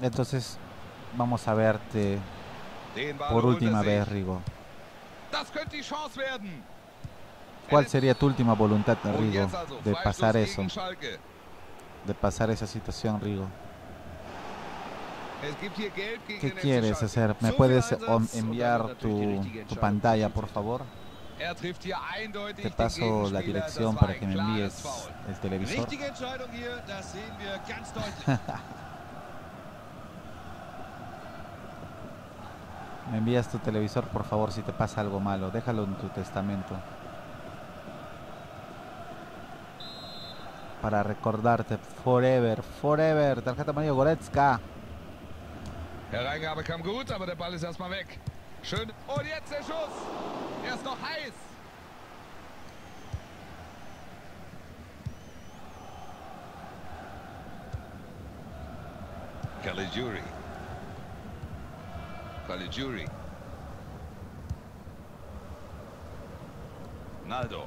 Entonces, vamos a verte por última vez, Rigo. ¿Cuál sería tu última voluntad, Rigo, de pasar eso, de pasar esa situación, Rigo? ¿Qué quieres hacer? ¿Me puedes enviar tu, tu pantalla, por favor?
Er
Te paso la dirección para que me envíes el televisor. [LAUGHS] Me envías tu televisor, por favor, si te pasa algo malo. Déjalo en tu testamento. Para recordarte. Forever, forever. Tarjeta amarilla Goretzka.
Der Reingabe kam gut, aber der Ball ist erstmal weg. Schön. Und jetzt der Schuss. Er ist noch heiß. Caligiuri. Caligiuri. Naldo.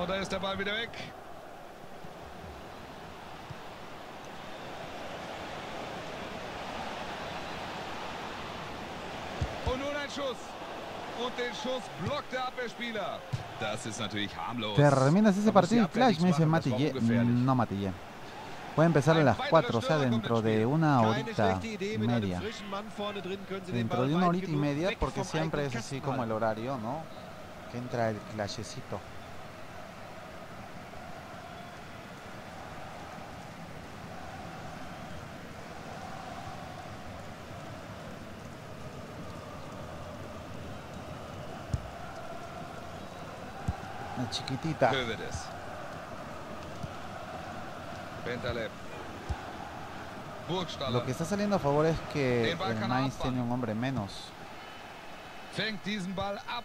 Und da ist der Ball wieder weg. Und nun ein Schuss. Und den Schuss blockt der Abwehrspieler. Das ist natürlich harmlos.
Terminas ese partido y Clash, me dice Matille. No Matille. Puede empezar a las 4, o sea, dentro de una horita y media. Dentro de una horita y media, porque siempre es así como el horario, ¿no? Que entra el clashecito. La chiquitita. Lo que está saliendo a favor es que el Mainz tiene un hombre menos.
fängt diesen Ball ab.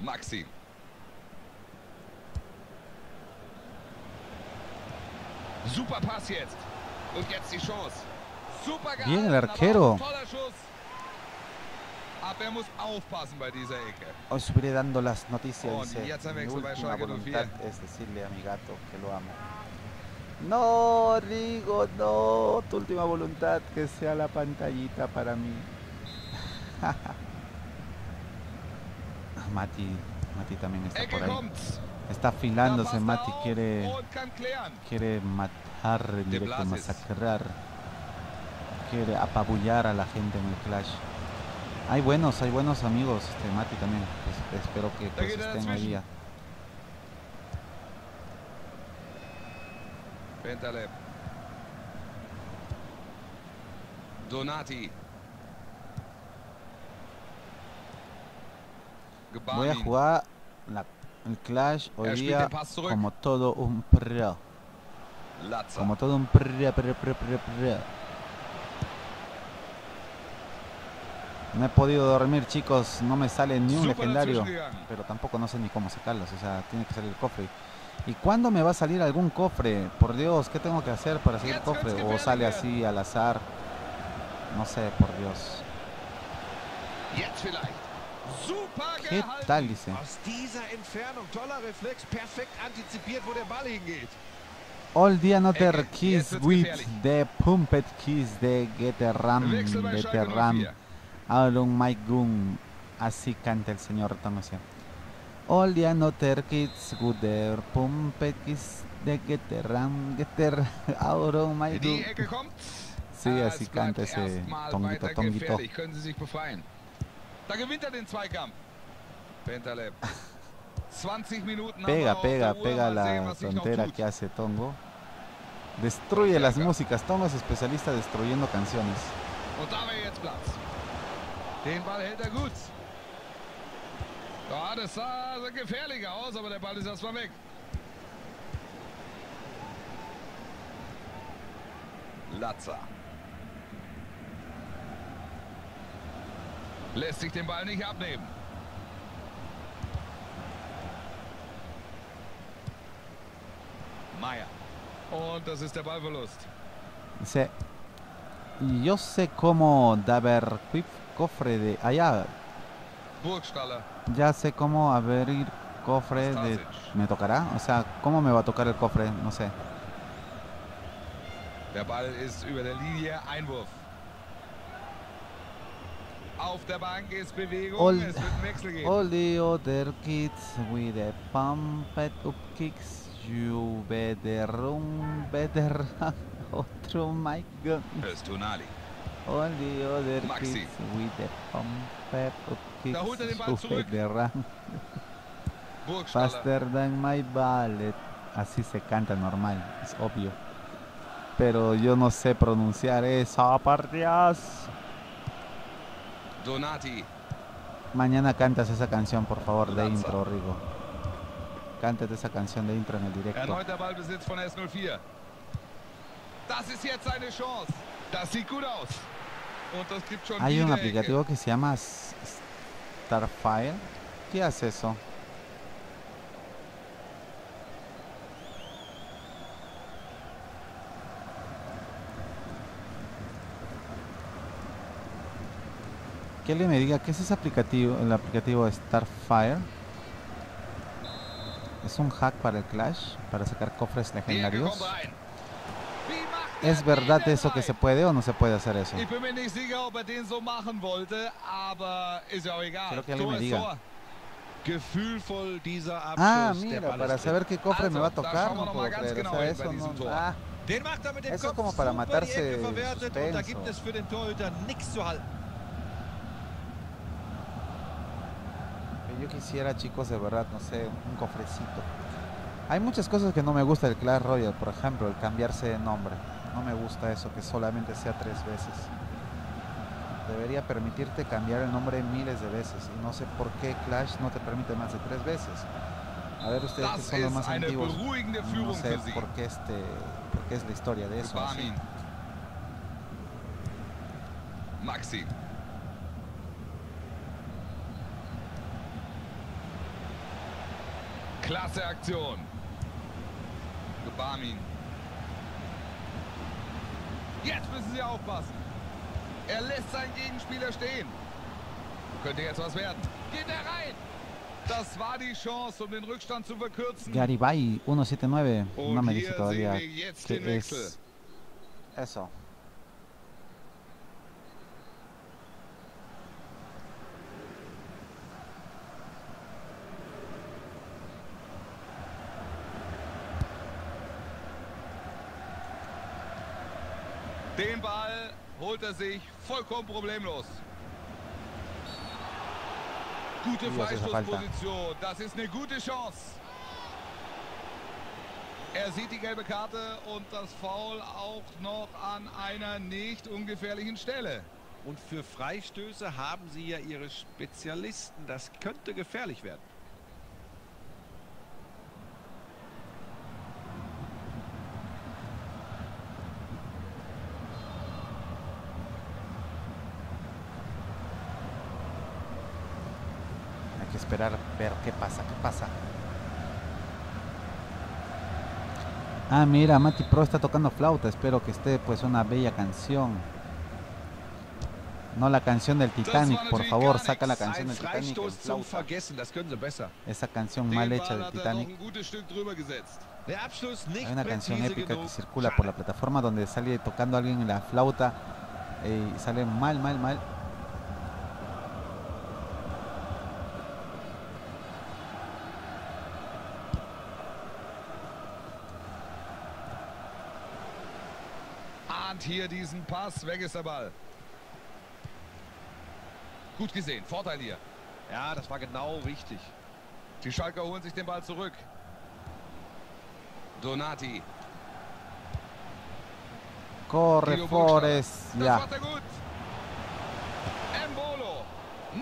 Maxi. Super Pass jetzt. Und jetzt die Chance. Super
Bien, el arquero.
Toller Schuss. Abwehr muss aufpassen bei dieser Ecke.
Subiré dando las noticias.
Oh,
dice, mi última voluntad
04.
es decirle a mi gato que lo amo. No, Rigo, no. Tu última voluntad que sea la pantallita para mí. [LAUGHS] Mati, Mati también está por ahí. Está afilándose, Mati quiere, quiere matar, masacrar. Quiere apabullar a la gente en el Clash. Hay buenos, hay buenos amigos, este Mati también. Pues, espero que pues, estén ahí. ya.
Bentaleb. Donati.
Voy a jugar la- el Clash hoy día como todo un pro. Como todo un pro, pro, pro, pro, pro. No he podido dormir, chicos. No me sale ni un legendario. Pero tampoco no sé ni cómo sacarlos. O sea, tiene que salir el cofre. ¿Y cuándo me va a salir algún cofre? Por Dios, ¿qué tengo que hacer para salir el cofre? O sale así al azar. No sé, por Dios. ¿Qué tal, dice? All kiss
jetzt wird's
with the pumped kiss de Geterram,
Wechsel bei
de
Schalke
Terram,
04.
Aaron Mike Gun. Así canta el señor Tomasio. Kids with the pumped kiss de Geterram, Geter, [LAUGHS] Aaron Mike
Die
Gun.
Ecke kommt.
Sí,
Ah,
así canta ese tonguito, tonguito.
Da gewinnt er den Zweikampf. Bentaleb. 20 [LAUGHS] Minuten haben wir
Pega, pega, pega la
tut.
que hace Tongo. Destruye las músicas. Tongo es especialista destruyendo canciones.
Den Ball hält er gut. Ja, das sah so gefährlich aus, aber der Ball ist erstmal weg. Latza. Lässt sich den Ball nicht abnehmen. Meier. Und das ist der Ballverlust.
"Y yo sé cómo dar quick cofre de allá. Ya sé cómo abrir cofre de... ¿Me tocará? O sea, ¿cómo me va a tocar el cofre? No sé.
Der Ball ist über der Linie. Einwurf. Auf der Bank ist Bewegung.
All-
es wird einen Wechsel geben.
All the other kids with the pumped up kicks. You better run, better. [LAUGHS] Otro my god. All the other
Maxi.
kids with the pumped up kicks.
Holt er den Ball zurück.
faster than my ballet. Así se canta normal, es obvio. Pero yo no sé pronunciar eso, por Dios.
Donati.
Mañana cantas esa canción, por favor, de
Lanza.
intro, Rigo. Cántate esa canción de intro en el directo.
Erneuter Ballbesitz von S04. Das ist jetzt seine Chance. Das sieht gut aus.
Hay un aplicativo eh, que se llama Starfire. ¿Qué hace eso? Que alguien me diga qué es ese aplicativo, el aplicativo Starfire. Es un hack para el Clash, para sacar cofres legendarios. ¿Es verdad eso que se puede o no se puede hacer eso?
Ob er
que alguien me diga. Ah, mira, para saber qué cofre me va a tocar, no puedo creer. O sea, eso no... Ah,
er
Eso
Kopf
como para matarse
es
yo quisiera, chicos, de verdad, no sé, un cofrecito. Hay muchas cosas que no me gusta del Clash Royale, por ejemplo, el cambiarse de nombre. No me gusta eso, que solamente sea tres veces. Debería permitirte cambiar el nombre miles de veces. Y no sé por qué Clash no te permite más de tres veces. A ver ustedes que son los más antiguos. No sé por qué, este, por qué es la historia de eso. así.
Maxi. Klasse Aktion. Barmin. Jetzt müssen sie aufpassen. Er lässt seinen Gegenspieler stehen. Könnte jetzt was werden. Geht er rein. Das war die Chance, um den Rückstand zu verkürzen.
Garibay 179 no me dice todavía qué
den Wechsel.
es eso.
Den Ball holt er sich vollkommen problemlos. Gute. Freistoßposition. Das ist eine gute Chance. Er sieht die gelbe Karte und das Foul auch noch an einer nicht ungefährlichen Stelle.
Und für Freistöße haben sie ja ihre Spezialisten. Das könnte gefährlich werden.
Ah, mira, Mati Pro está tocando flauta. Espero que esté pues una bella canción. No la canción del Titanic, por favor, saca la canción del Titanic. Esa canción mal hecha del Titanic. Hay una canción épica que circula por la plataforma donde sale tocando alguien en la flauta eh, y sale mal, mal, mal.
Hier diesen Pass. Weg ist der Ball. Gut gesehen. Vorteil hier.
Ja, das war genau richtig.
Die Schalker holen sich den Ball zurück. Donati.
Corre,
Burgstaller.
Forest.
Das er gut. Embolo.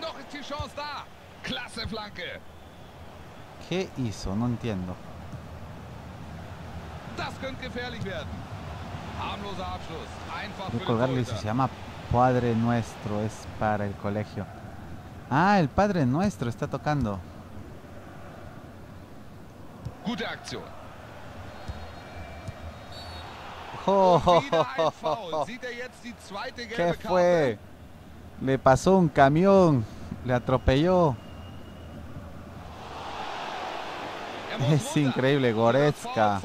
Noch ist die Chance da. Klasse Flanke.
¿Qué hizo? No entiendo.
Das könnte gefährlich werden.
Voy a colgarle si se llama Padre Nuestro, es para el colegio. Ah, el Padre Nuestro está tocando.
Gute Aktion. Er
¿Qué fue? Le pasó un camión, le atropelló.
Er
Es increíble, Goretzka.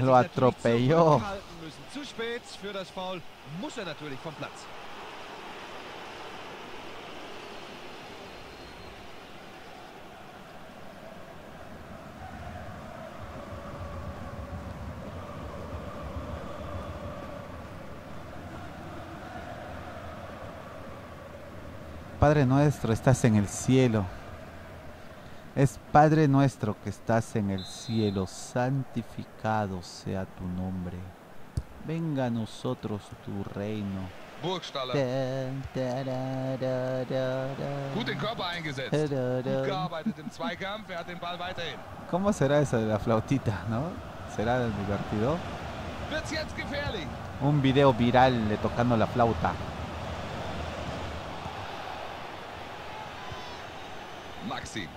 Lo atropelló.
er.
Padre nuestro, estás en el cielo. Es Padre nuestro que estás en el cielo, santificado sea tu nombre. Venga a nosotros tu reino.
Burgstaller. Gut den Körper eingesetzt. Gut
Tararara.
gearbeitet im Zweikampf. Er hat den Ball weiterhin.
¿Cómo será esa de la flautita, no? ¿Será divertido?
Wird's jetzt gefährlich.
Un video viral de tocando la flauta.
Maxi.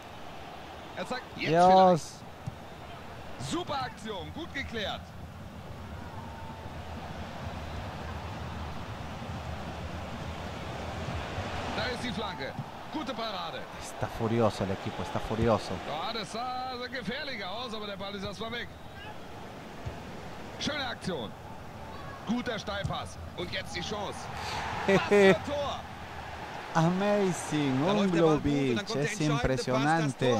Er zeigt jetzt vielleicht. Super Aktion. Gut geklärt. Da ist die Flanke. Gute Parade.
Está furioso el equipo, está furioso.
Ja, das sah gefährlich aus, aber der Ball ist erstmal weg. Schöne Aktion. Guter Steilpass. Und jetzt die Chance. [LAUGHS] Was für Tor.
Amazing, Unglovic, es impresionante.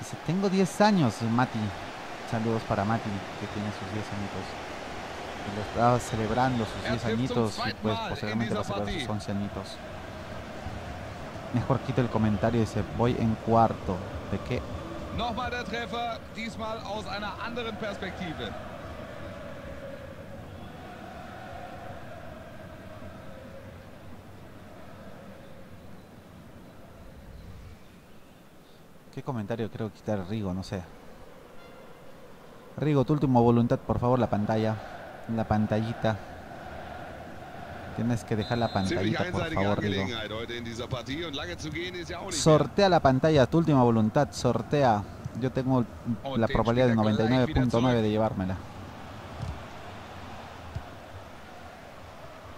Dice, tengo 10 años, Mati. Saludos para Mati, que tiene sus 10 añitos. Y lo estaba celebrando sus
Er
10
trifft zum
añitos y pues posteriormente va a celebrar sus
Partie.
11 añitos. Mejor quito el comentario y dice, voy en cuarto. ¿De qué?
Nochmal der Treffer, diesmal aus einer anderen Perspektive.
¿Qué comentario creo quitar Rigo? No sé. Rigo, tu última voluntad, por favor, la pantalla. La pantallita. Tienes que dejar la pantallita, por favor, Rigo. Sortea la pantalla, tu última voluntad, sortea. Yo tengo
Oh,
la probabilidad de
Spieler gleich wieder
99.9
zurück.
de llevármela.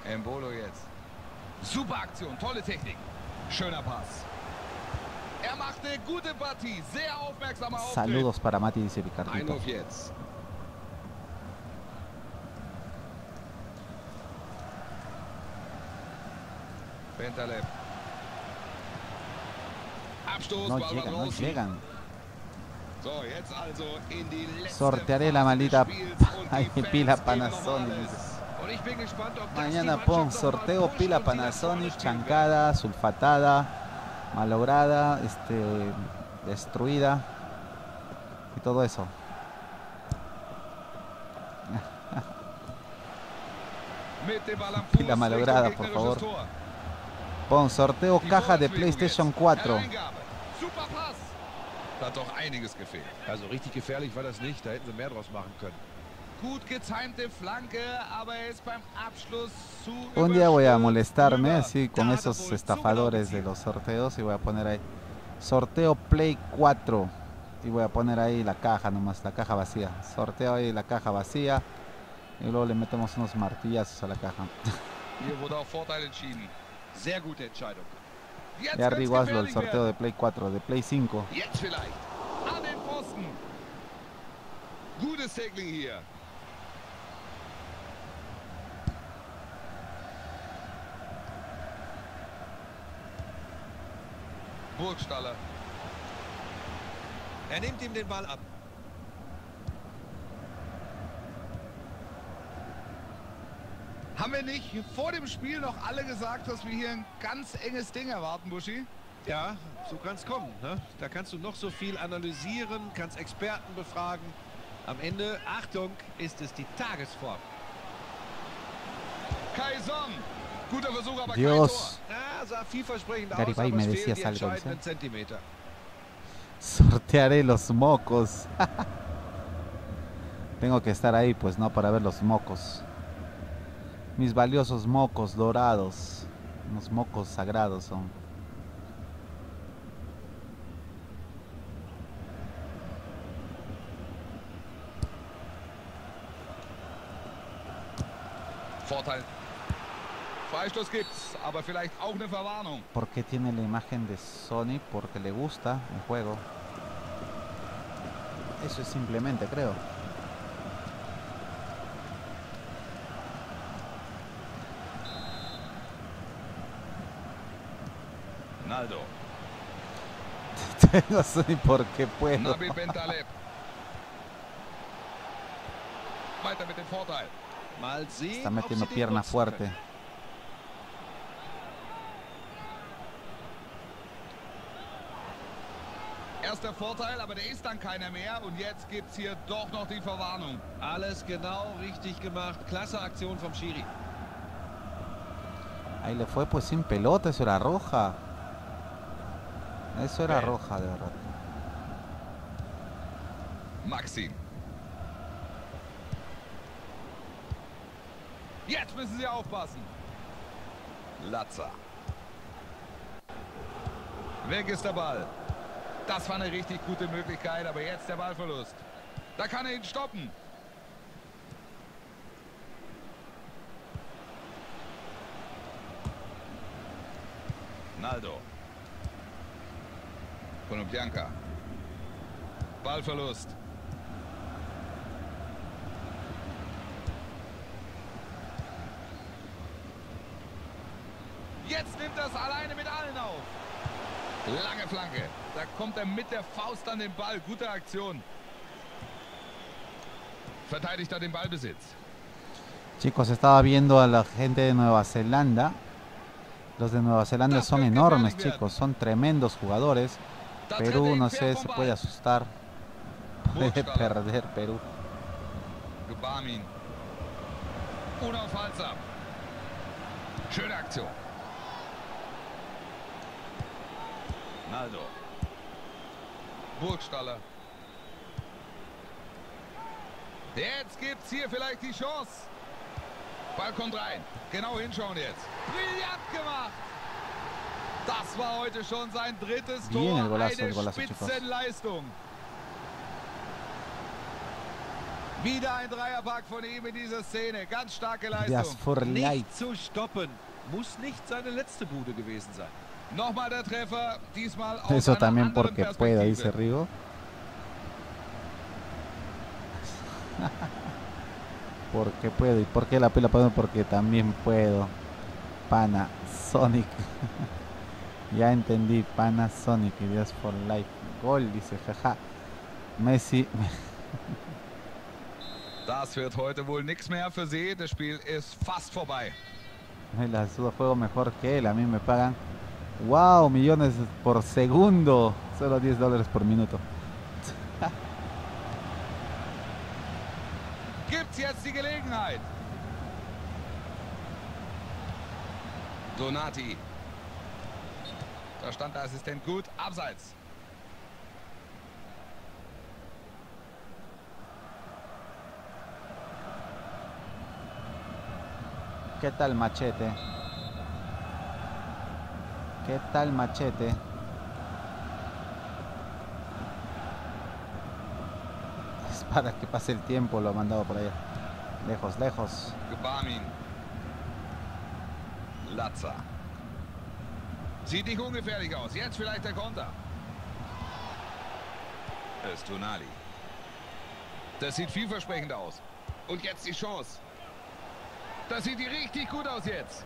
Embolo jetzt. Super Aktion, tolle Technik. Schöner Pass. Er macht eine gute Partie. Sehr aufmerksamer Auftritt.
Saludos para Mati, dice.
Abstoß,
No llegan, no llegan. Sortearé la maldita [LAUGHS] pila Panasonic. Mañana pon sorteo pila Panasonic, chancada, sulfatada, malograda, este, destruida y todo eso. Pila [LAUGHS]
Fuß
malograda, por favor. Pon sorteo caja de PlayStation
jetzt.
4.
Hereingabe. Super Pass. Da hat doch einiges gefehlt.
Also richtig gefährlich war das nicht. Da hätten sie mehr draus machen können.
Gut getimte Flanke, aber er ist beim Abschluss zu
Un día voy a molestarme así con esos estafadores de los sorteos y voy a poner ahí sorteo Play 4 y voy a poner ahí la caja nomás, la caja vacía. Sorteo ahí la caja vacía y luego le metemos unos martillazos a la caja. [LAUGHS] Ya arriba hazlo el sorteo de. Play 4, de Play 5.
Jetzt vielleicht. An den Pfosten.
Gutes Tackling hier.
Burgstaller.
Er nimmt ihm den Ball ab.
Haben wir nicht vor dem Spiel noch alle gesagt, dass wir hier ein ganz enges Ding erwarten, Buschi?
Ja, so kann es kommen. Ne? Da kannst du noch so viel analysieren, kannst Experten befragen.
Am Ende, Achtung, ist es die Tagesform.
Kaison. Guter Versuch, aber
Dios,
Na, sah vielversprechend aus,
Garibay,
aber
me decías algo, sortearé los mocos. [LAUGHS] Tengo que estar ahí pues no para ver los mocos. Mis valiosos mocos dorados. Unos mocos sagrados son.
Vorteil. Freistoß gibt's, aber vielleicht auch eine Verwarnung.
¿Por qué tiene la imagen de Sony? Porque le gusta el juego. Eso es simplemente, creo.
Naldo. [LAUGHS]
Puedo.
Mit dem Vorteil.
Mal sehen,
Está metiendo pierna fuerte.
Können.
Erster Vorteil, aber der ist dann keiner mehr. Und jetzt gibt's hier doch noch die Verwarnung.
Alles genau richtig gemacht. Klasse Aktion vom Schiri.
Ahí le fue pues sin pelota, eso era roja. Eso era roja, de verdad.
Maxi. Jetzt müssen sie aufpassen. Latza. Weg ist der Ball. Das war eine richtig gute Möglichkeit, aber jetzt der Ballverlust. Da kann er ihn stoppen. Naldo. Konoplyanka. Ballverlust. Jetzt nimmt das alleine mit allen auf. Lange Flanke. Da kommt er mit der Faust an den Ball. Gute Aktion. Verteidigt er den Ballbesitz.
Chicos, estaba viendo a la gente de Nueva Zelanda. Los de Nueva Zelanda son enormes, chicos. Son tremendos jugadores. Perú, no sé, se puede asustar. Puede perder Perú.
Schöne Aktion. Naldo. Burgstaller. Jetzt gibt's hier vielleicht die Chance. Ball kommt rein. Genau hinschauen jetzt. Brillant gemacht. Das war heute schon sein drittes
Bien
Tor.
golazo, el
Eine
golazo.
Spitzenleistung. Wieder ein Dreierpack von ihm in dieser Szene. Ganz starke Leistung.
light.
Nicht zu stoppen. Muss nicht seine letzte Bude gewesen sein.
Eso también porque
Perspektive.
dice Rigo. porque puedo. ¿Y por qué la pila puedo? Porque también puedo. Panasonic. [LAUGHS] ya entendí. Panasonic. Dios for life. Gol, dice. Jaja. Messi. [LAUGHS]
Das wird heute wohl nichts mehr für sie. Das Spiel ist fast vorbei.
Me la suda juego mejor que él. A mí me pagan. ¡Wow! Millones por segundo. Solo 10 dólares por minuto.
Gibt's jetzt die Gelegenheit? Donati. Da stand der Assistent gut. Abseits.
¿Qué tal machete? ¿Qué tal machete? Es para que pase el tiempo, lo ha mandado por allá. Lejos, lejos.
Gebarmin. Latza. Sieht nicht ungefährlich aus. Jetzt vielleicht der Konter. Ist Tonali. Das sieht vielversprechend aus. Und jetzt die Chance. Das sieht die richtig gut aus jetzt.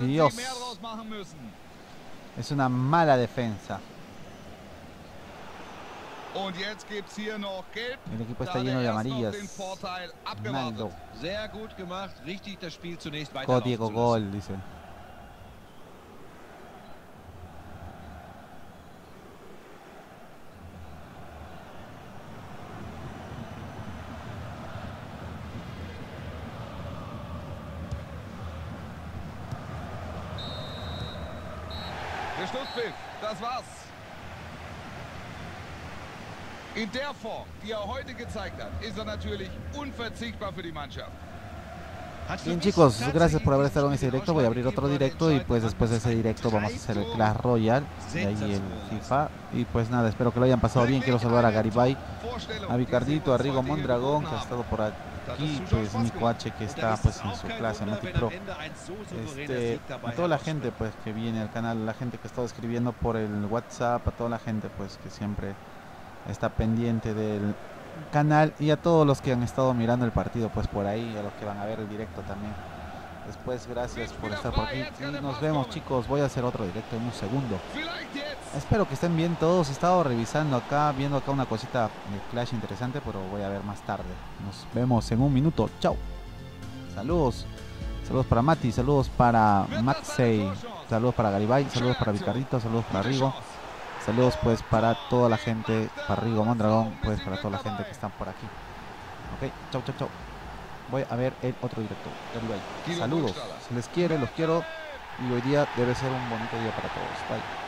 Dios.
sie mehr draus machen müssen.
Es una mala defensa.
Und jetzt gibt's hier noch Gelb.
El equipo está lleno
er
de amarillas.
den Vorteil abgewartet.
Naldo.
Sehr gut gemacht. Richtig, das Spiel zunächst
Go
weiterlaufen
Diego
zu lassen.
Gol, dice.
Der Schlusspfiff, das war's. In der Form, die er heute gezeigt hat, ist er natürlich unverzichtbar für die Mannschaft.
Bien chicos, gracias por haber estado en este directo. Voy a abrir otro directo y pues después de ese directo vamos a hacer el Clash. Royale y ahí el. FIFA. Y pues nada, espero que lo hayan pasado bien. Quiero saludar a Garibay, a Vicardito, a Rigo Mondragón que ha estado por aquí, pues Nico H que está pues en su clase Multipro. Este, a toda la gente pues que viene al canal, la gente que estado escribiendo por el WhatsApp, a toda la gente pues que siempre está pendiente del canal y a todos los que han estado mirando el partido pues por ahí, a los que van a ver el directo también. Después gracias por estar por aquí y nos vemos chicos, voy a hacer otro directo en un segundo. Espero que estén bien todos, he estado revisando acá, viendo acá una cosita de Clash interesante, pero voy a ver más tarde. Nos vemos en un minuto, chao. Saludos, saludos para Mati, saludos para Maxey, saludos para Garibay, saludos para Vicardito, saludos para Rigo. Saludos pues para toda la gente, para Rigo Mondragón, pues para toda la gente que están por aquí. Ok, chau, chau, chau. Voy a ver el otro directo. Saludos, se les quiere, los quiero y hoy día debe ser un bonito día para todos. Bye.